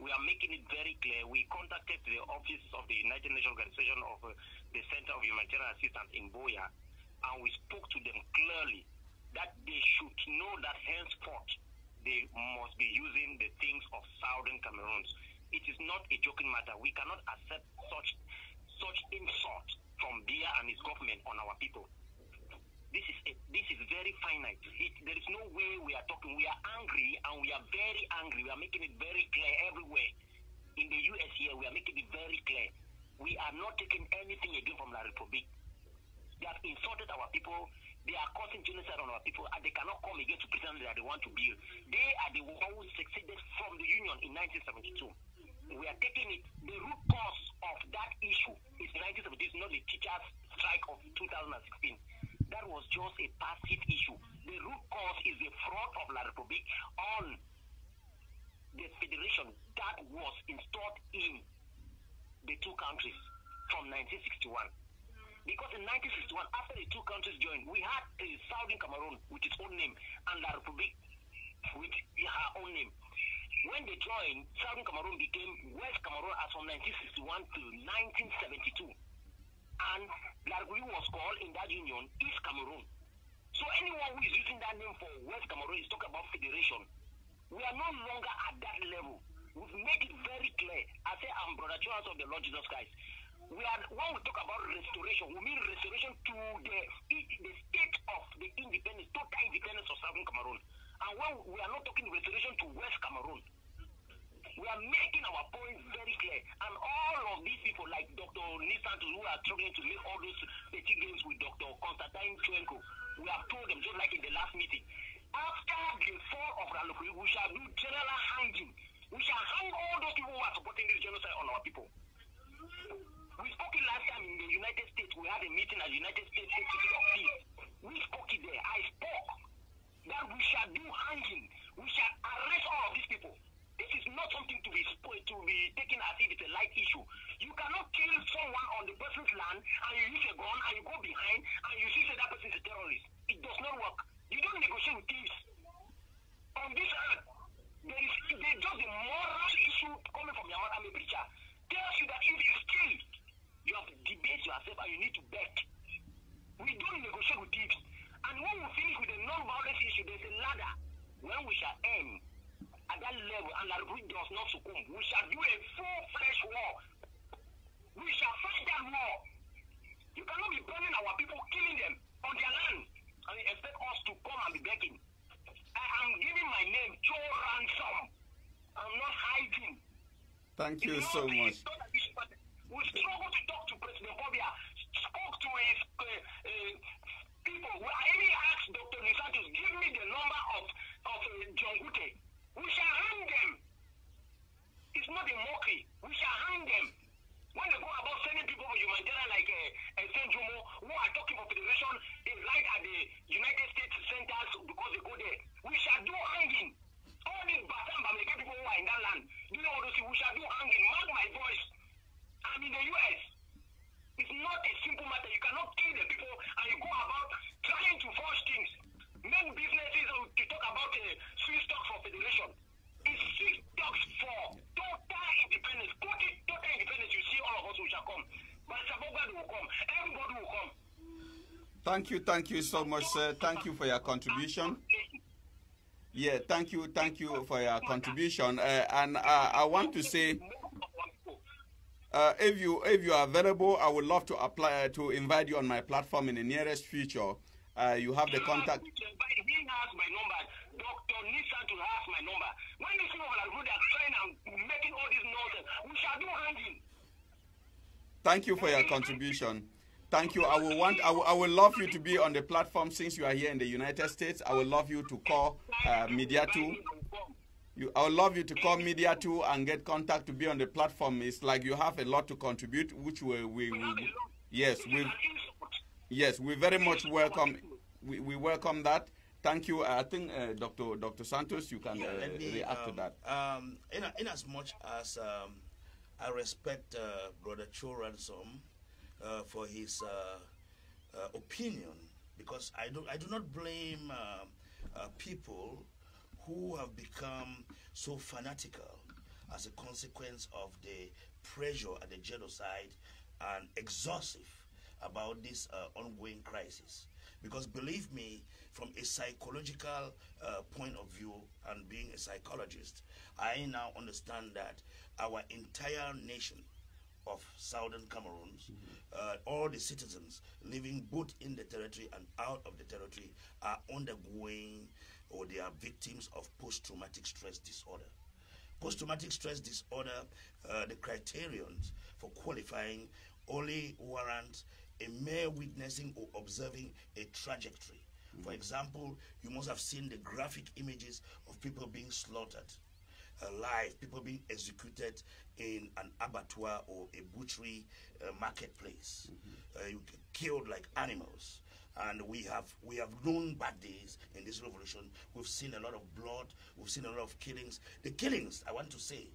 We are making it very clear. We contacted the office of the United Nations Organization of uh, the Center of Humanitarian Assistance in Buea, and we spoke to them clearly that they should know that henceforth they must be using the things of Southern Cameroon. It is not a joking matter. We cannot accept such such insult from Biya and his government on our people. This is a, this is very finite. It, there is no way we are talking. We are angry and we are very angry. We are making it very clear everywhere. In the US here, we are making it very clear. We are not taking anything again from La Republique. They have insulted our people. They are causing genocide on our people, and they cannot come again to pretend that they want to build. They are the ones who succeeded from the Union in 1972. We are taking it. The root cause of that issue is 1970. It's not the teachers' strike of 2016. That was just a passive issue. The root cause is the fraud of La Republique on the federation that was installed in the two countries from 1961. Because in 1961, after the two countries joined, we had the Southern Cameroon with its own name and La Republique with her own name. When they joined, Southern Cameroon became West Cameroon as from 1961 to 1972. And La Republique was called in that union East Cameroon. So anyone who is using that name for West Cameroon is talking about federation. We are no longer at that level. We've made it very clear. I say I'm Brother Charles of the Lord Jesus Christ. We are when we talk about restoration, we mean restoration to the the state of the independence, total independence of Southern Cameroon. And when we are not talking restoration to West Cameroon, we are making our point very clear. And all of these people, like Dr. Nisantus, who are struggling to make all those petty games with Dr. Constantine Chuenko, we have told them, just like in the last meeting, after the fall of Raloku, we shall do general hanging. We shall hang all those people who are supporting this genocide on our people. We spoke it last time in the United States. We had a meeting at the United States Institute of Peace. We spoke it there. I spoke that we shall do hanging. We shall arrest all of these people. This is not something to be to be taken as if it's a light issue. You cannot kill someone on the person's land and you use a gun and you go behind and you see that person is a terrorist. It does not work. You don't negotiate with thieves. On this earth, there is there just a moral issue coming from your mother preacher tells you that if you steal, you have debased yourself and you need to beg. We don't negotiate with thieves. And when we finish with the non-violence issue, there's a ladder. When we shall end at that level and La Republique does not succumb, we shall do a full-fledged war. We shall fight that war. You cannot be burning our people, killing them on their land, and you expect us to come and be begging. I am giving my name, Joe Ransom. I'm not hiding. Thank you It's so not- much. Thank you, thank you so much, sir. Thank you for your contribution. Yeah, thank you, thank you for your contribution. Uh, and uh, I want to say, uh, if you if you are available, I would love to apply to invite you on my platform in the nearest future. Uh, you have the contact. He has my number. Dr. Nisa to have my number. When you see over like they are trying and making all this nonsense, we shall do. Thank you for your contribution. Thank you. I will want. I will, I would love you to be on the platform since you are here in the United States. I would love you to call uh, Media Two. You, I would love you to call Media Two and get contact to be on the platform. It's like you have a lot to contribute, which we, we, we yes, we, yes, we very much welcome. We, we welcome that. Thank you. I think uh, Dr. Dr. Santos, you can Yeah, uh, me, react um, to that. Um, in, in as much as um, I respect uh, Brother Cho Ransom uh, for his uh, uh, opinion, because I do, I do not blame uh, people who have become so fanatical as a consequence of the pressure and the genocide and exhaustive about this ongoing crisis. Because believe me, from a psychological uh, point of view and being a psychologist, I now understand that our entire nation of southern Cameroons, uh, all the citizens living both in the territory and out of the territory are undergoing or they are victims of post-traumatic stress disorder. Post-traumatic stress disorder, uh, the criterions for qualifying only warrant a mere witnessing or observing a trajectory. For example, you must have seen the graphic images of people being slaughtered alive, people being executed in an abattoir or a butchery uh, marketplace, uh, you killed like animals. And we have we have known bad days in this revolution. We've seen a lot of blood. We've seen a lot of killings. The killings, I want to say,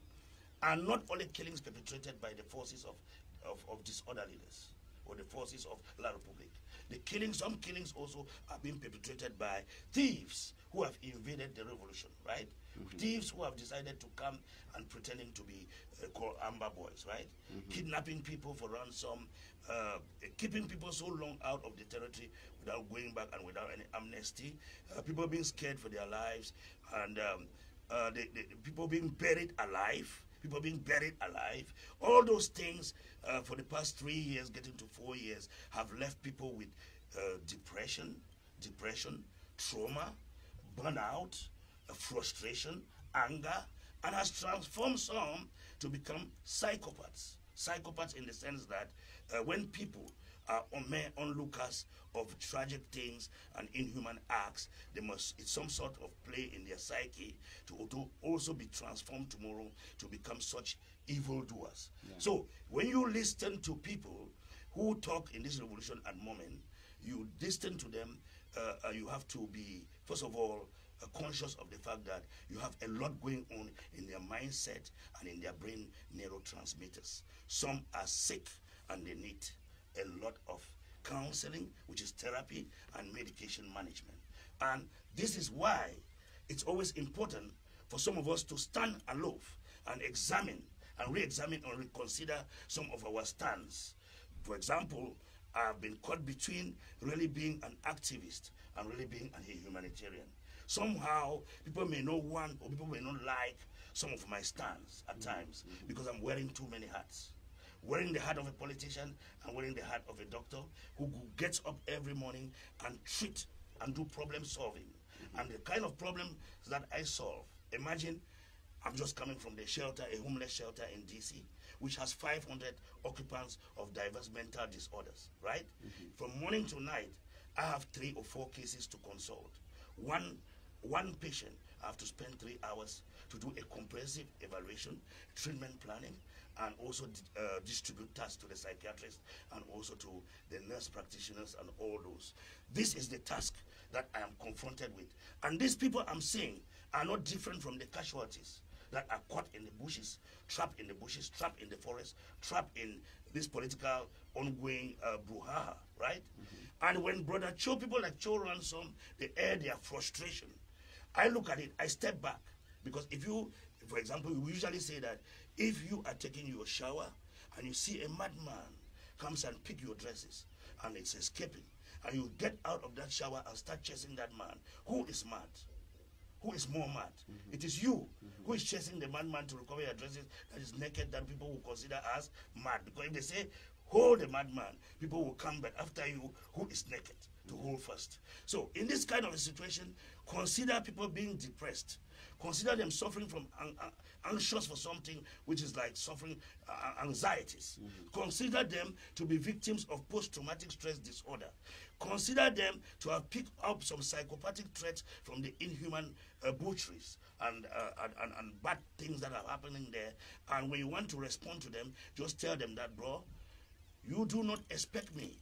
are not only killings perpetrated by the forces of, of, of disorderliness or the forces of La Republic. The killings, some killings also are being perpetrated by thieves who have invaded the revolution, right? Thieves who have decided to come and pretending to be uh, called Amber Boys, right? Kidnapping people for ransom, uh, keeping people so long out of the territory without going back and without any amnesty, uh, people being scared for their lives, and um, uh, the, the, the people being buried alive, people being buried alive. All those things uh, for the past three years, getting to four years, have left people with uh, depression, depression, trauma, burnout, uh, frustration, anger, and has transformed some to become psychopaths. Psychopaths in the sense that uh, when people are mere onlookers of tragic things and inhuman acts, they must, it's some sort of play in their psyche to, also be transformed tomorrow to become such evildoers. So when you listen to people who talk in this revolution at moment, you listen to them, uh, uh, you have to be, first of all, uh, conscious of the fact that you have a lot going on in their mindset and in their brain neurotransmitters. Some are sick and they need a lot of counseling, which is therapy and medication management. And this is why it's always important for some of us to stand aloof and examine and re-examine and reconsider some of our stands. For example, I've been caught between really being an activist and really being a humanitarian. Somehow, people may not want or people may not like some of my stands at mm-hmm. times because I'm wearing too many hats. Wearing the hat of a politician and wearing the hat of a doctor who gets up every morning and treat and do problem solving. And the kind of problems that I solve, imagine I'm just coming from the shelter, a homeless shelter in DC, which has 500 occupants of diverse mental disorders, right? Mm-hmm. From morning to night, I have three or four cases to consult. One, one patient, I have to spend three hours to do a comprehensive evaluation, treatment planning, and also uh, distribute tasks to the psychiatrists and also to the nurse practitioners and all those. This is the task that I am confronted with. And these people I'm seeing are not different from the casualties that are caught in the bushes, trapped in the bushes, trapped in the forest, trapped in this political ongoing uh, brouhaha, right? And when Brother Cho, people like Cho Ransom, they air their frustration, I look at it, I step back. Because if you, for example, we usually say that if you are taking your shower and you see a madman comes and pick your dresses and it's escaping, and you get out of that shower and start chasing that man, who is mad? Who is more mad? Mm-hmm. It is you mm-hmm. who is chasing the madman to recover your dresses that is naked that people will consider as mad. Because if they say, hold the madman, people will come back after you who is naked to mm-hmm. hold first. So in this kind of a situation, consider people being depressed. Consider them suffering from an- an- anxious for something which is like suffering uh, anxieties. Consider them to be victims of post-traumatic stress disorder. Consider them to have picked up some psychopathic traits from the inhuman uh, butcheries and, uh, and, and, and bad things that are happening there. And when you want to respond to them, just tell them that, bro, you do not expect me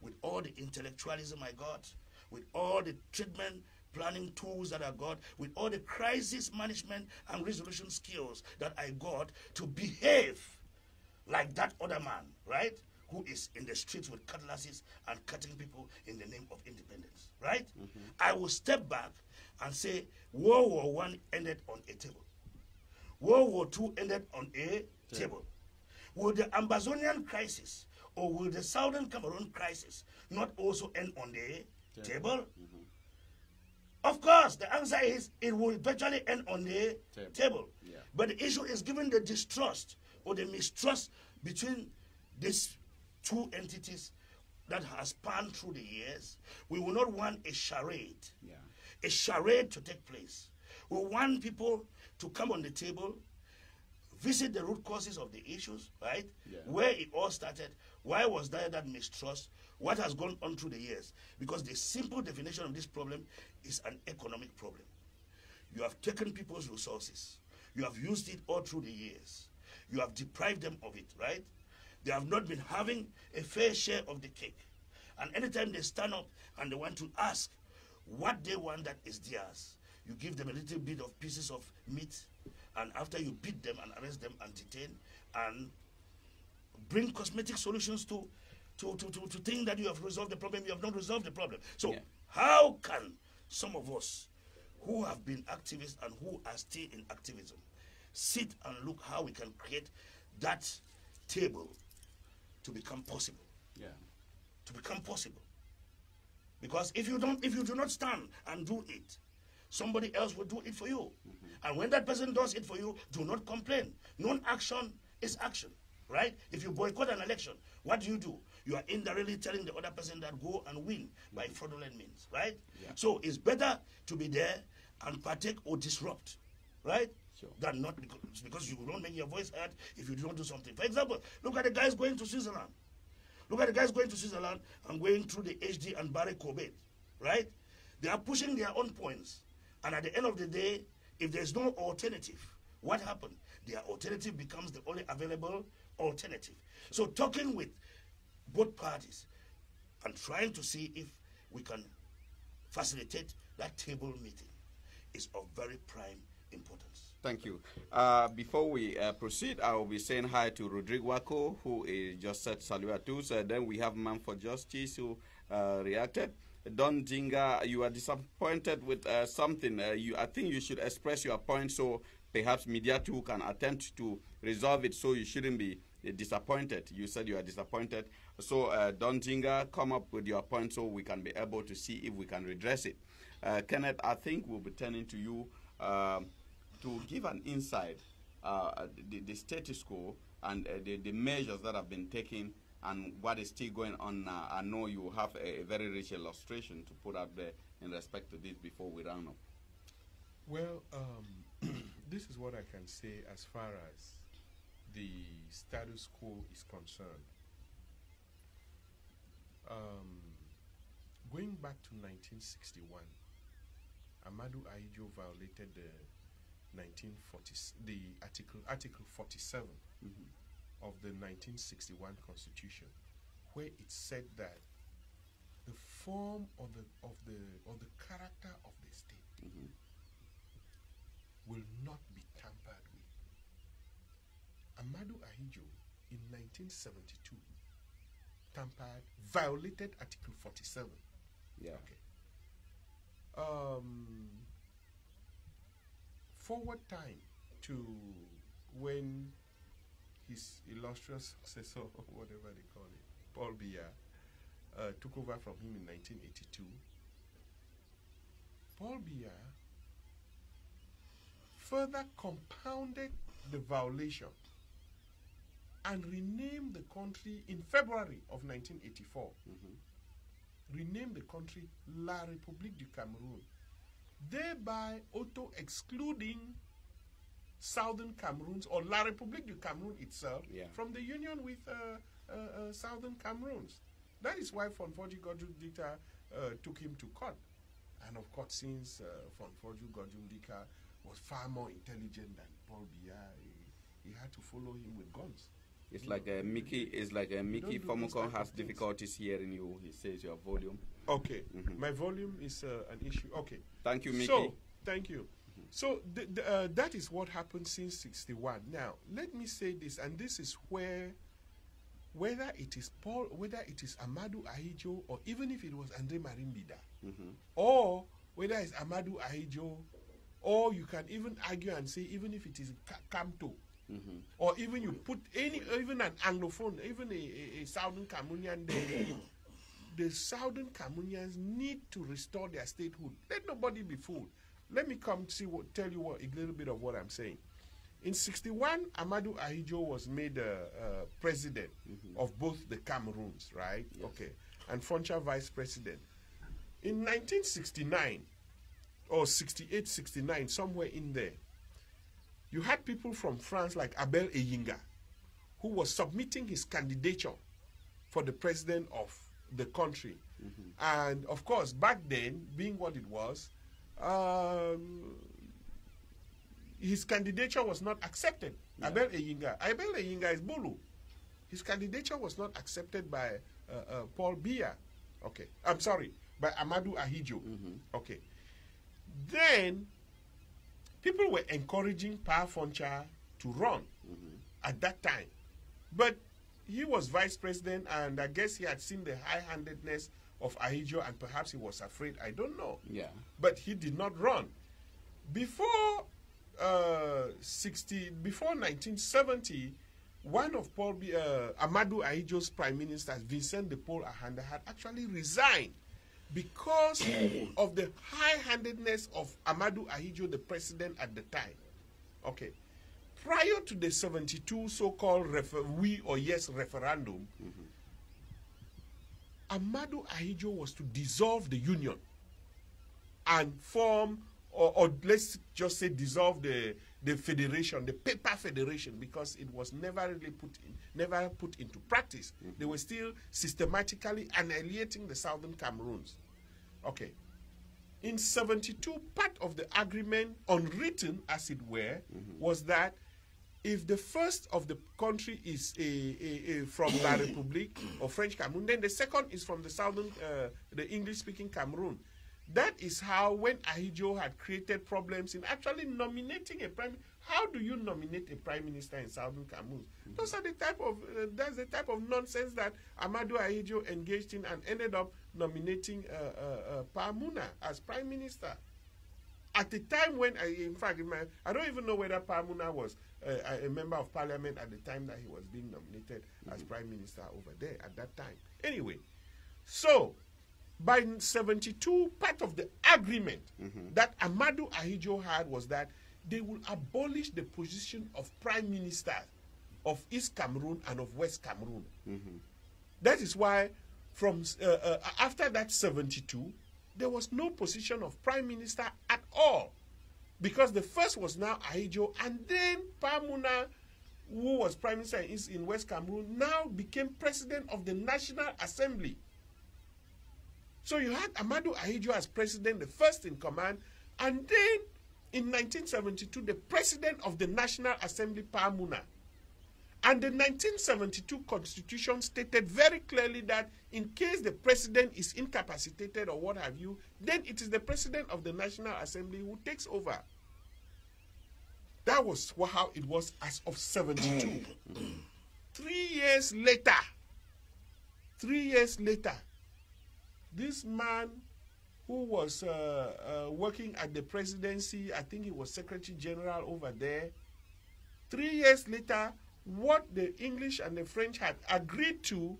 with all the intellectualism I got, with all the treatment planning tools that I got, with all the crisis management and resolution skills that I got to behave like that other man, right? Who is in the streets with cutlasses and cutting people in the name of independence, right? Mm-hmm. I will step back and say World War One ended on a table. World War Two ended on a table. Will the Ambazonian crisis or will the Southern Cameroon crisis not also end on the table? Mm-hmm. Of course, the answer is it will eventually end on the Table. table. Yeah. But the issue is given the distrust or the mistrust between these two entities that has spanned through the years. We will not want a charade, Yeah. a charade to take place. We want people to come on the table, visit the root causes of the issues, right? Yeah. Where it all started. Why was there that mistrust? What has gone on through the years? Because the simple definition of this problem is an economic problem. You have taken people's resources. You have used it all through the years. You have deprived them of it, right? They have not been having a fair share of the cake. And anytime they stand up and they want to ask what they want that is theirs, you give them a little bit of pieces of meat, and after you beat them and arrest them and detain and bring cosmetic solutions to to, to, to, to think that you have resolved the problem, you have not resolved the problem. So Yeah. how can some of us who have been activists and who are still in activism sit and look how we can create that table to become possible? Yeah. To become possible. Because if you don't, if you do not stand and do it, somebody else will do it for you. Mm-hmm. And when that person does it for you, do not complain. Non-action is action, right? If you boycott an election, what do you do? You are indirectly telling the other person that go and win by mm-hmm. fraudulent means, right? So it's better to be there and partake or disrupt, right? Sure. Than not because, because you will not make your voice heard if you do not do something. For example, look at the guys going to Switzerland. Look at the guys going to Switzerland and going through the HD and Barry Corbett, right? They are pushing their own points. And at the end of the day, if there's no alternative, what happened? Their alternative becomes the only available alternative. So talking with both parties and trying to see if we can facilitate that table meeting is of very prime importance. Thank you. Uh, before we uh, proceed, I will be saying hi to Rodrigo Wako, who is just said saluatus. Uh, then we have Man for Justice, who uh, reacted. Don Jinga, you are disappointed with uh, something. Uh, you, I think you should express your point so perhaps media too can attempt to resolve it so you shouldn't be disappointed. You said you are disappointed. So, uh, Don Jinga, come up with your point so we can be able to see if we can redress it. Uh, Kenneth, I think we'll be turning to you. Um, to give an insight uh, the, the status quo and uh, the, the measures that have been taken and what is still going on now. I know you have a, a very rich illustration to put out there in respect to this before we round up. Well, um, this is what I can say as far as the status quo is concerned. Um, going back to 1961, Amadou Ahidjo violated the 1940 the article Article 47 of the 1961 Constitution, where it said that the form of the of the of the character of the state will not be tampered with. Amadou Ahidjo in 1972 tampered, violated Article 47. Yeah. Okay. Um, forward time to when his illustrious successor, or whatever they call it, Paul Biya, uh, took over from him in 1982, Paul Biya further compounded the violation and renamed the country in February of 1984. Renamed the country La République du Cameroun, thereby auto excluding Southern Cameroons or La République du Cameroun itself Yeah. from the union with uh, uh, uh, Southern Cameroons. That is why Fonforju Gorji Dinka uh, took him to court. And of course, since uh, Gorji Dinka was far more intelligent than Paul Biya, he, he had to follow him with guns. It's like know, uh, Mickey. It's like a Mickey don't do those Fomoko type has difficulties hearing you. He says your volume. Okay, Mhm. my volume is uh, an issue. Okay. Thank you, Mickey. So, thank you. So, the, the, uh, that is what happened since 61. Now, let me say this, and this is where, whether it is Paul, whether it is Amadou Ahidjo, or even if it was Andre Marie Mbida, Mhm. or whether it's Amadou Ahidjo, or you can even argue and say, even if it is Ka- Kamto, Mhm. or even you put any, even an Anglophone, even a, a, a Southern Cameroonian there, the Southern Cameroonians need to restore their statehood. Let nobody be fooled. Let me come see what, tell you what, a little bit of what I'm saying. In 61, Amadou Ahidjo was made uh, uh, president of both the Cameroons, right? Okay. And Foncha vice president. In 1969, or 68, 69, somewhere in there, you had people from France like Abel Eyinga, who was submitting his candidature for the president of the country. And of course, back then, being what it was, um, his candidature was not accepted. Abel Eyinga. Abel Eyinga is Bulu. His candidature was not accepted by uh, uh, Paul Biya. Okay. I'm sorry, by Amadou Ahidjo. Okay. Then, people were encouraging Pa Foncha to run at that time. But he was vice president, and I guess he had seen the high handedness of Ahidjo, and perhaps he was afraid. I don't know. Yeah. But he did not run. Before uh, 60, before 1970, one of Paul B, uh, Amadou Ahidjo's prime ministers, Vincent de Paul Ahanda, had actually resigned because of the high-handedness of Amadou Ahidjo, the president at the time. Okay. Prior to the 72 so-called refer- we or yes referendum, mm-hmm. Amadou Ahidjo was to dissolve the union and form, or, or let's just say dissolve the, the federation, the paper federation, because it was never really put in, never put into practice. Mm-hmm. They were still systematically annihilating the southern Cameroons. Okay. In 72, part of the agreement, unwritten as it were, mm-hmm. was that if the first of the country is a, a, a from La République or French Cameroon, then the second is from the southern, uh, the English-speaking Cameroon. That is how, when Ahidjo had created problems in actually nominating a prime, how do you nominate a prime minister in southern Cameroon? Those are the type of uh, that's the type of nonsense that Amadou Ahidjo engaged in and ended up nominating uh, uh, uh, Pa Muna as prime minister at the time when I, in fact, in my, I don't even know whether Pa Muna was uh, a member of parliament at the time that he was being nominated as prime minister over there at that time. Anyway, so by 72, part of the agreement that Amadou Ahidjo had was that they will abolish the position of prime minister of East Cameroon and of West Cameroon. That is why, from uh, uh, after that 72, there was no position of prime minister at all. Because the first was now Ahidjo, and then Pa Muna, who was prime minister in, in West Cameroon, now became president of the National Assembly. So you had Amadou Ahidjo as president, the first in command, and then in 1972, the president of the National Assembly, Pa Muna. And the 1972 constitution stated very clearly that in case the president is incapacitated or what have you, then it is the president of the National Assembly who takes over. That was how it was as of 72. three years later, three years later, this man who was uh, uh, working at the presidency, I think he was secretary general over there, three years later, what the English and the French had agreed to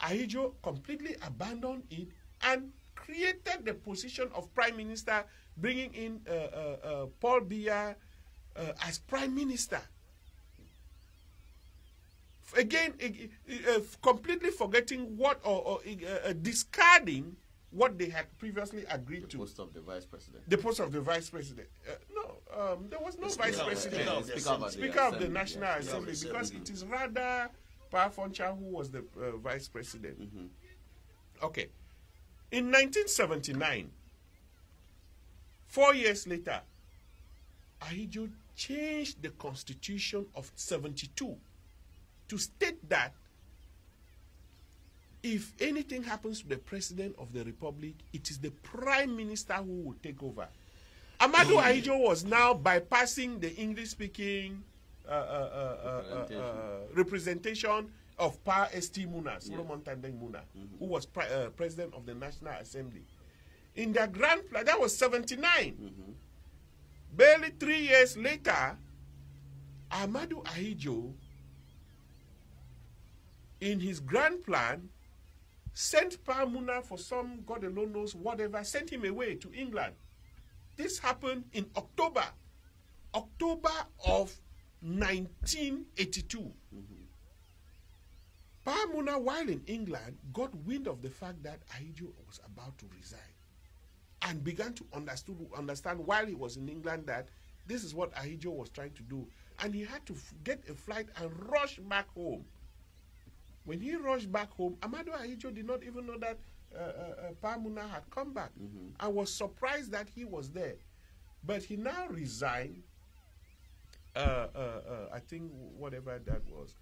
Ahidjo completely abandoned it and created the position of prime minister, bringing in uh, uh, uh, Paul Biya uh, as prime minister. Again, completely forgetting what or, or discarding what they had previously agreed The to. The post of the vice president. The post of the vice president. Uh, no, um, there was no The vice of- president. speaker of the Speaker of the Speaker of the National yes. Assembly, because it is rather Pa Foncha who was the uh, vice president. Okay. In 1979, four years later, Ahidjo changed the constitution of 72 to state that if anything happens to the president of the republic, it is the prime minister who will take over. Amadou Ahidjo was now bypassing the English-speaking uh, uh, uh, uh, uh, uh, representation of Pa St. Muna, Solomon Tandeng Muna, who was pri- uh, president of the National Assembly. In their grand plan, that was 79. Barely three years later, Amadou Ahidjo, in his grand plan, sent Pa Muna for some, God alone knows whatever, sent him away to England. This happened in October, October of 1982. Pa Muna, while in England, got wind of the fact that Ahidjo was about to resign and began to understood, understand while he was in England that this is what Ahidjo was trying to do. And he had to get a flight and rush back home. When he rushed back home, Amadou Ahidjo did not even know that uh, uh, uh, Pa Muna had come back. I was surprised that he was there. But he now resigned, uh, uh, uh, I think, whatever that was,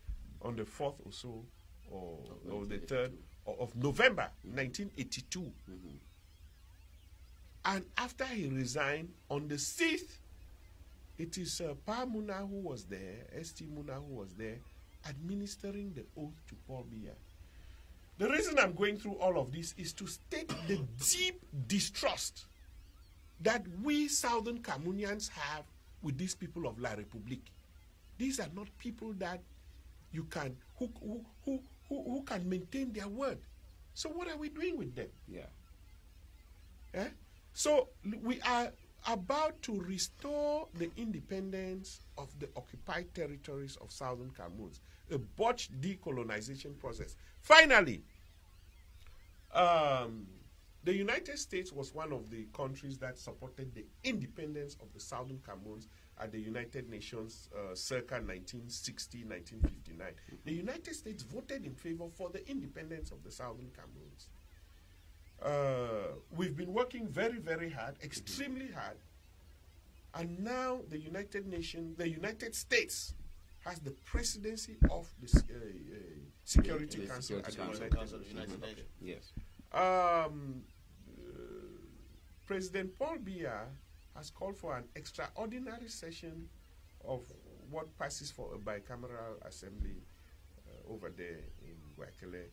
on the 4th or so, or, or the 3rd of November 1982. And after he resigned, on the 6th, it is uh, Pa Muna who was there, ST Muna who was there, administering the oath to Paul Biya. The reason I'm going through all of this is to state the deep distrust that we Southern Cameroonians have with these people of La République. These are not people that you can who who who who, who can maintain their word. So what are we doing with them? Yeah. Eh? So we are about to restore the independence of the occupied territories of southern Cameroon, a botched decolonization process. Finally, um, the United States was one of the countries that supported the independence of the southern Cameroons at the United Nations uh, circa 1960 1959. The United States voted in favor for the independence of the southern Cameroons. Uh, we've been working very, very hard, extremely hard, and now the United Nations, the United States, has the presidency of the uh, uh, Security The Council Security at the United Council of United Nations. Nations. Yes. Um, uh, President Paul Biya has called for an extraordinary session of what passes for a bicameral assembly uh, over there in Ngoa-Ekelle.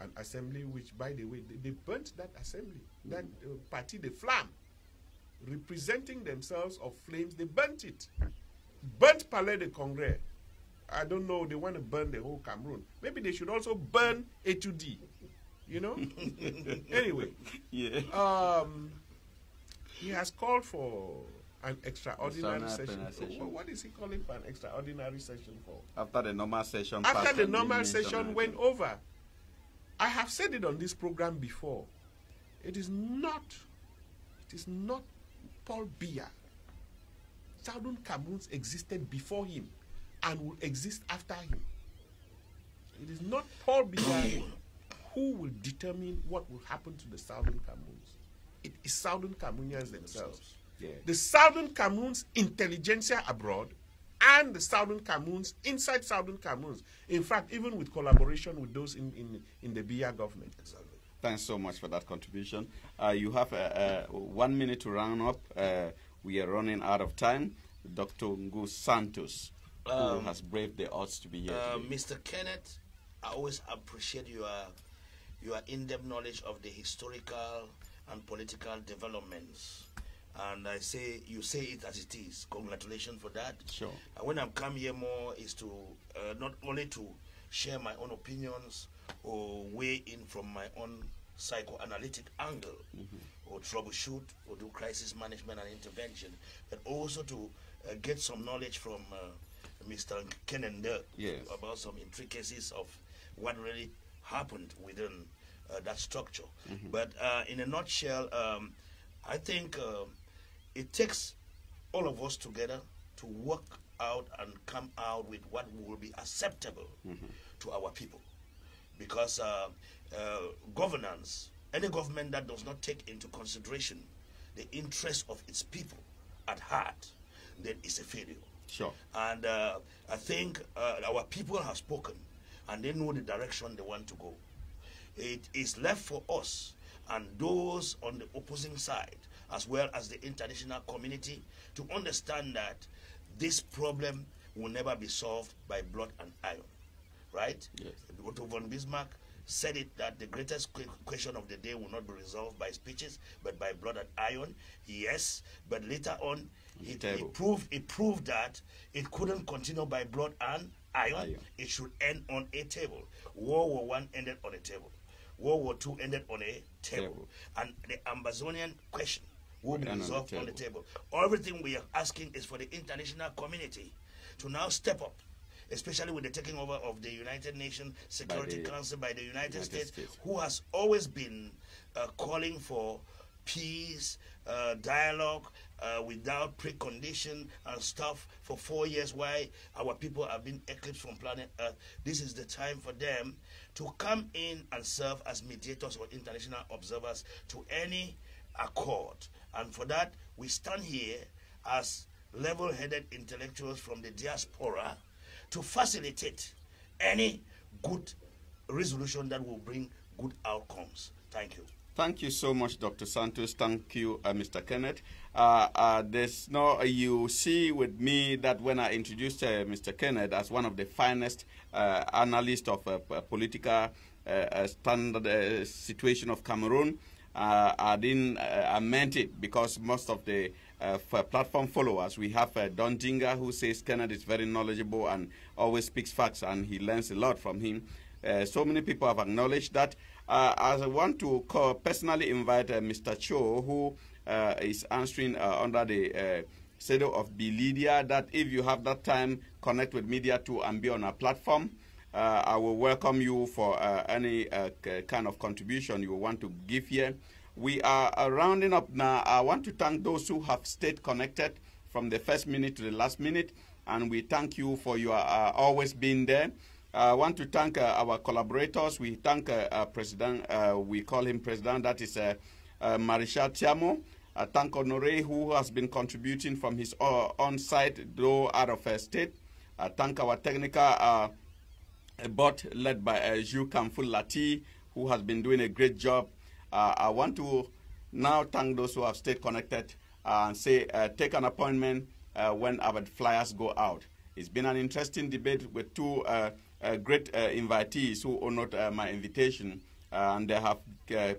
An assembly which, by the way, they, they burnt that assembly, that uh, party, the Flam, representing themselves of flames, they burnt it. Burnt Palais de Congrès. I don't know, they want to burn the whole Cameroon. Maybe they should also burn A2D. You know? anyway, Yeah. um, he has called for an extraordinary session. session. What is he calling for an extraordinary session for? After the normal session. After the normal session went over, I have said it on this program before. It is not, it is not Paul Biya. Southern Cameroons existed before him and will exist after him. It is not Paul Biya who will determine what will happen to the Southern Cameroons. It is Southern Cameroonians themselves. Yeah. The Southern Cameroons intelligentsia abroad and the Southern Cameroons inside Southern Cameroons. In fact, even with collaboration with those in, in, in the Biya government. Thanks so much for that contribution. Uh, you have uh, uh, one minute to round up. Uh, we are running out of time. Dr. Ngu Santos, who Um, has braved the odds to be here Uh. Mr. Kenneth, I always appreciate your your in-depth knowledge of the historical and political developments. And I say you say it as it is. Congratulations for that. Sure. And when I'm come here more is to uh, not only to share my own opinions or weigh in from my own psychoanalytic angle or troubleshoot or do crisis management and intervention, but also to uh, get some knowledge from uh, Mr. Kennedy Yes. about some intricacies of what really happened within uh, that structure. But uh, in a nutshell, um, I think um it takes all of us together to work out and come out with what will be acceptable to our people. Because uh, uh, governance, any government that does not take into consideration the interests of its people at heart, then it's a failure. Sure. And uh, I think uh, our people have spoken and they know the direction they want to go. It is left for us and those on the opposing side, as well as the international community, to understand that this problem will never be solved by blood and iron. Right? Yes. Otto von Bismarck said it that the greatest question of the day will not be resolved by speeches, but by blood and iron. Yes, but later on, it proved it proved that it couldn't continue by blood and iron. Iron. It should end on a table. World War One ended on a table. World War Two ended on a table. Table. And the Ambazonian question will be End on the resolved on the table. Everything we are asking is for the international community to now step up. Especially with the taking over of the United Nations Security the Council by the United, United States, States. who has always been uh, calling for peace, uh, dialogue, uh, without precondition and stuff for four years. Why our people have been eclipsed from planet Earth? This is the time for them to come in and serve as mediators or international observers to any accord. And for that, we stand here as level-headed intellectuals from the diaspora to facilitate any good resolution that will bring good outcomes. Thank you. Thank you so much, Dr. Santos. Thank you, uh, Mr. Kenneth. Uh, uh, there's no, you see with me that when I introduced uh, Mr. Kenneth as one of the finest uh, analysts of uh, political standard situation of Cameroon, uh, I didn't, uh, I meant it because most of the uh, platform followers, we have uh, Don Jinga who says Kenneth is very knowledgeable and always speaks facts and he learns a lot from him. Uh, so many people have acknowledged that. Uh, I want to call, personally invite Mr. Cho, who is answering under the shadow of Be that if you have that time, connect with Media 2 and be on our platform. Uh, I will welcome you for uh, any uh, kind of contribution you want to give here. We are uh, rounding up now. I want to thank those who have stayed connected from the first minute to the last minute, and we thank you for your uh, always being there. I want to thank uh, our collaborators. We thank President, we call him President, that is uh, Marisha Tiamo. I thank Honore, who has been contributing from his on site, though out of state. I thank our technical uh, bot led by uh, Jules Kamful who has been doing a great job. Uh, I want to now thank those who have stayed connected uh, and say, uh, take an appointment uh, when our flyers go out. It's been an interesting debate with two great invitees who honored my invitation, and they have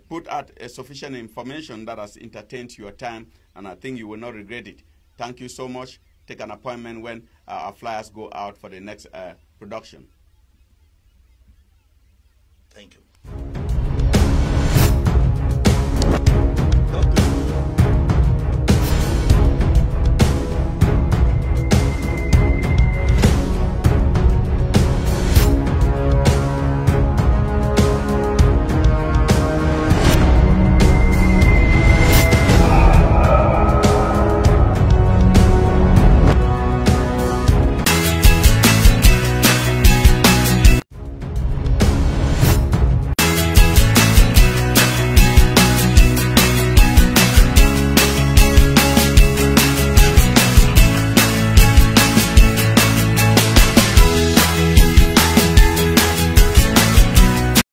put out sufficient information that has entertained your time, and I think you will not regret it. Thank you so much. Take an appointment when our flyers go out for the next production. Thank you.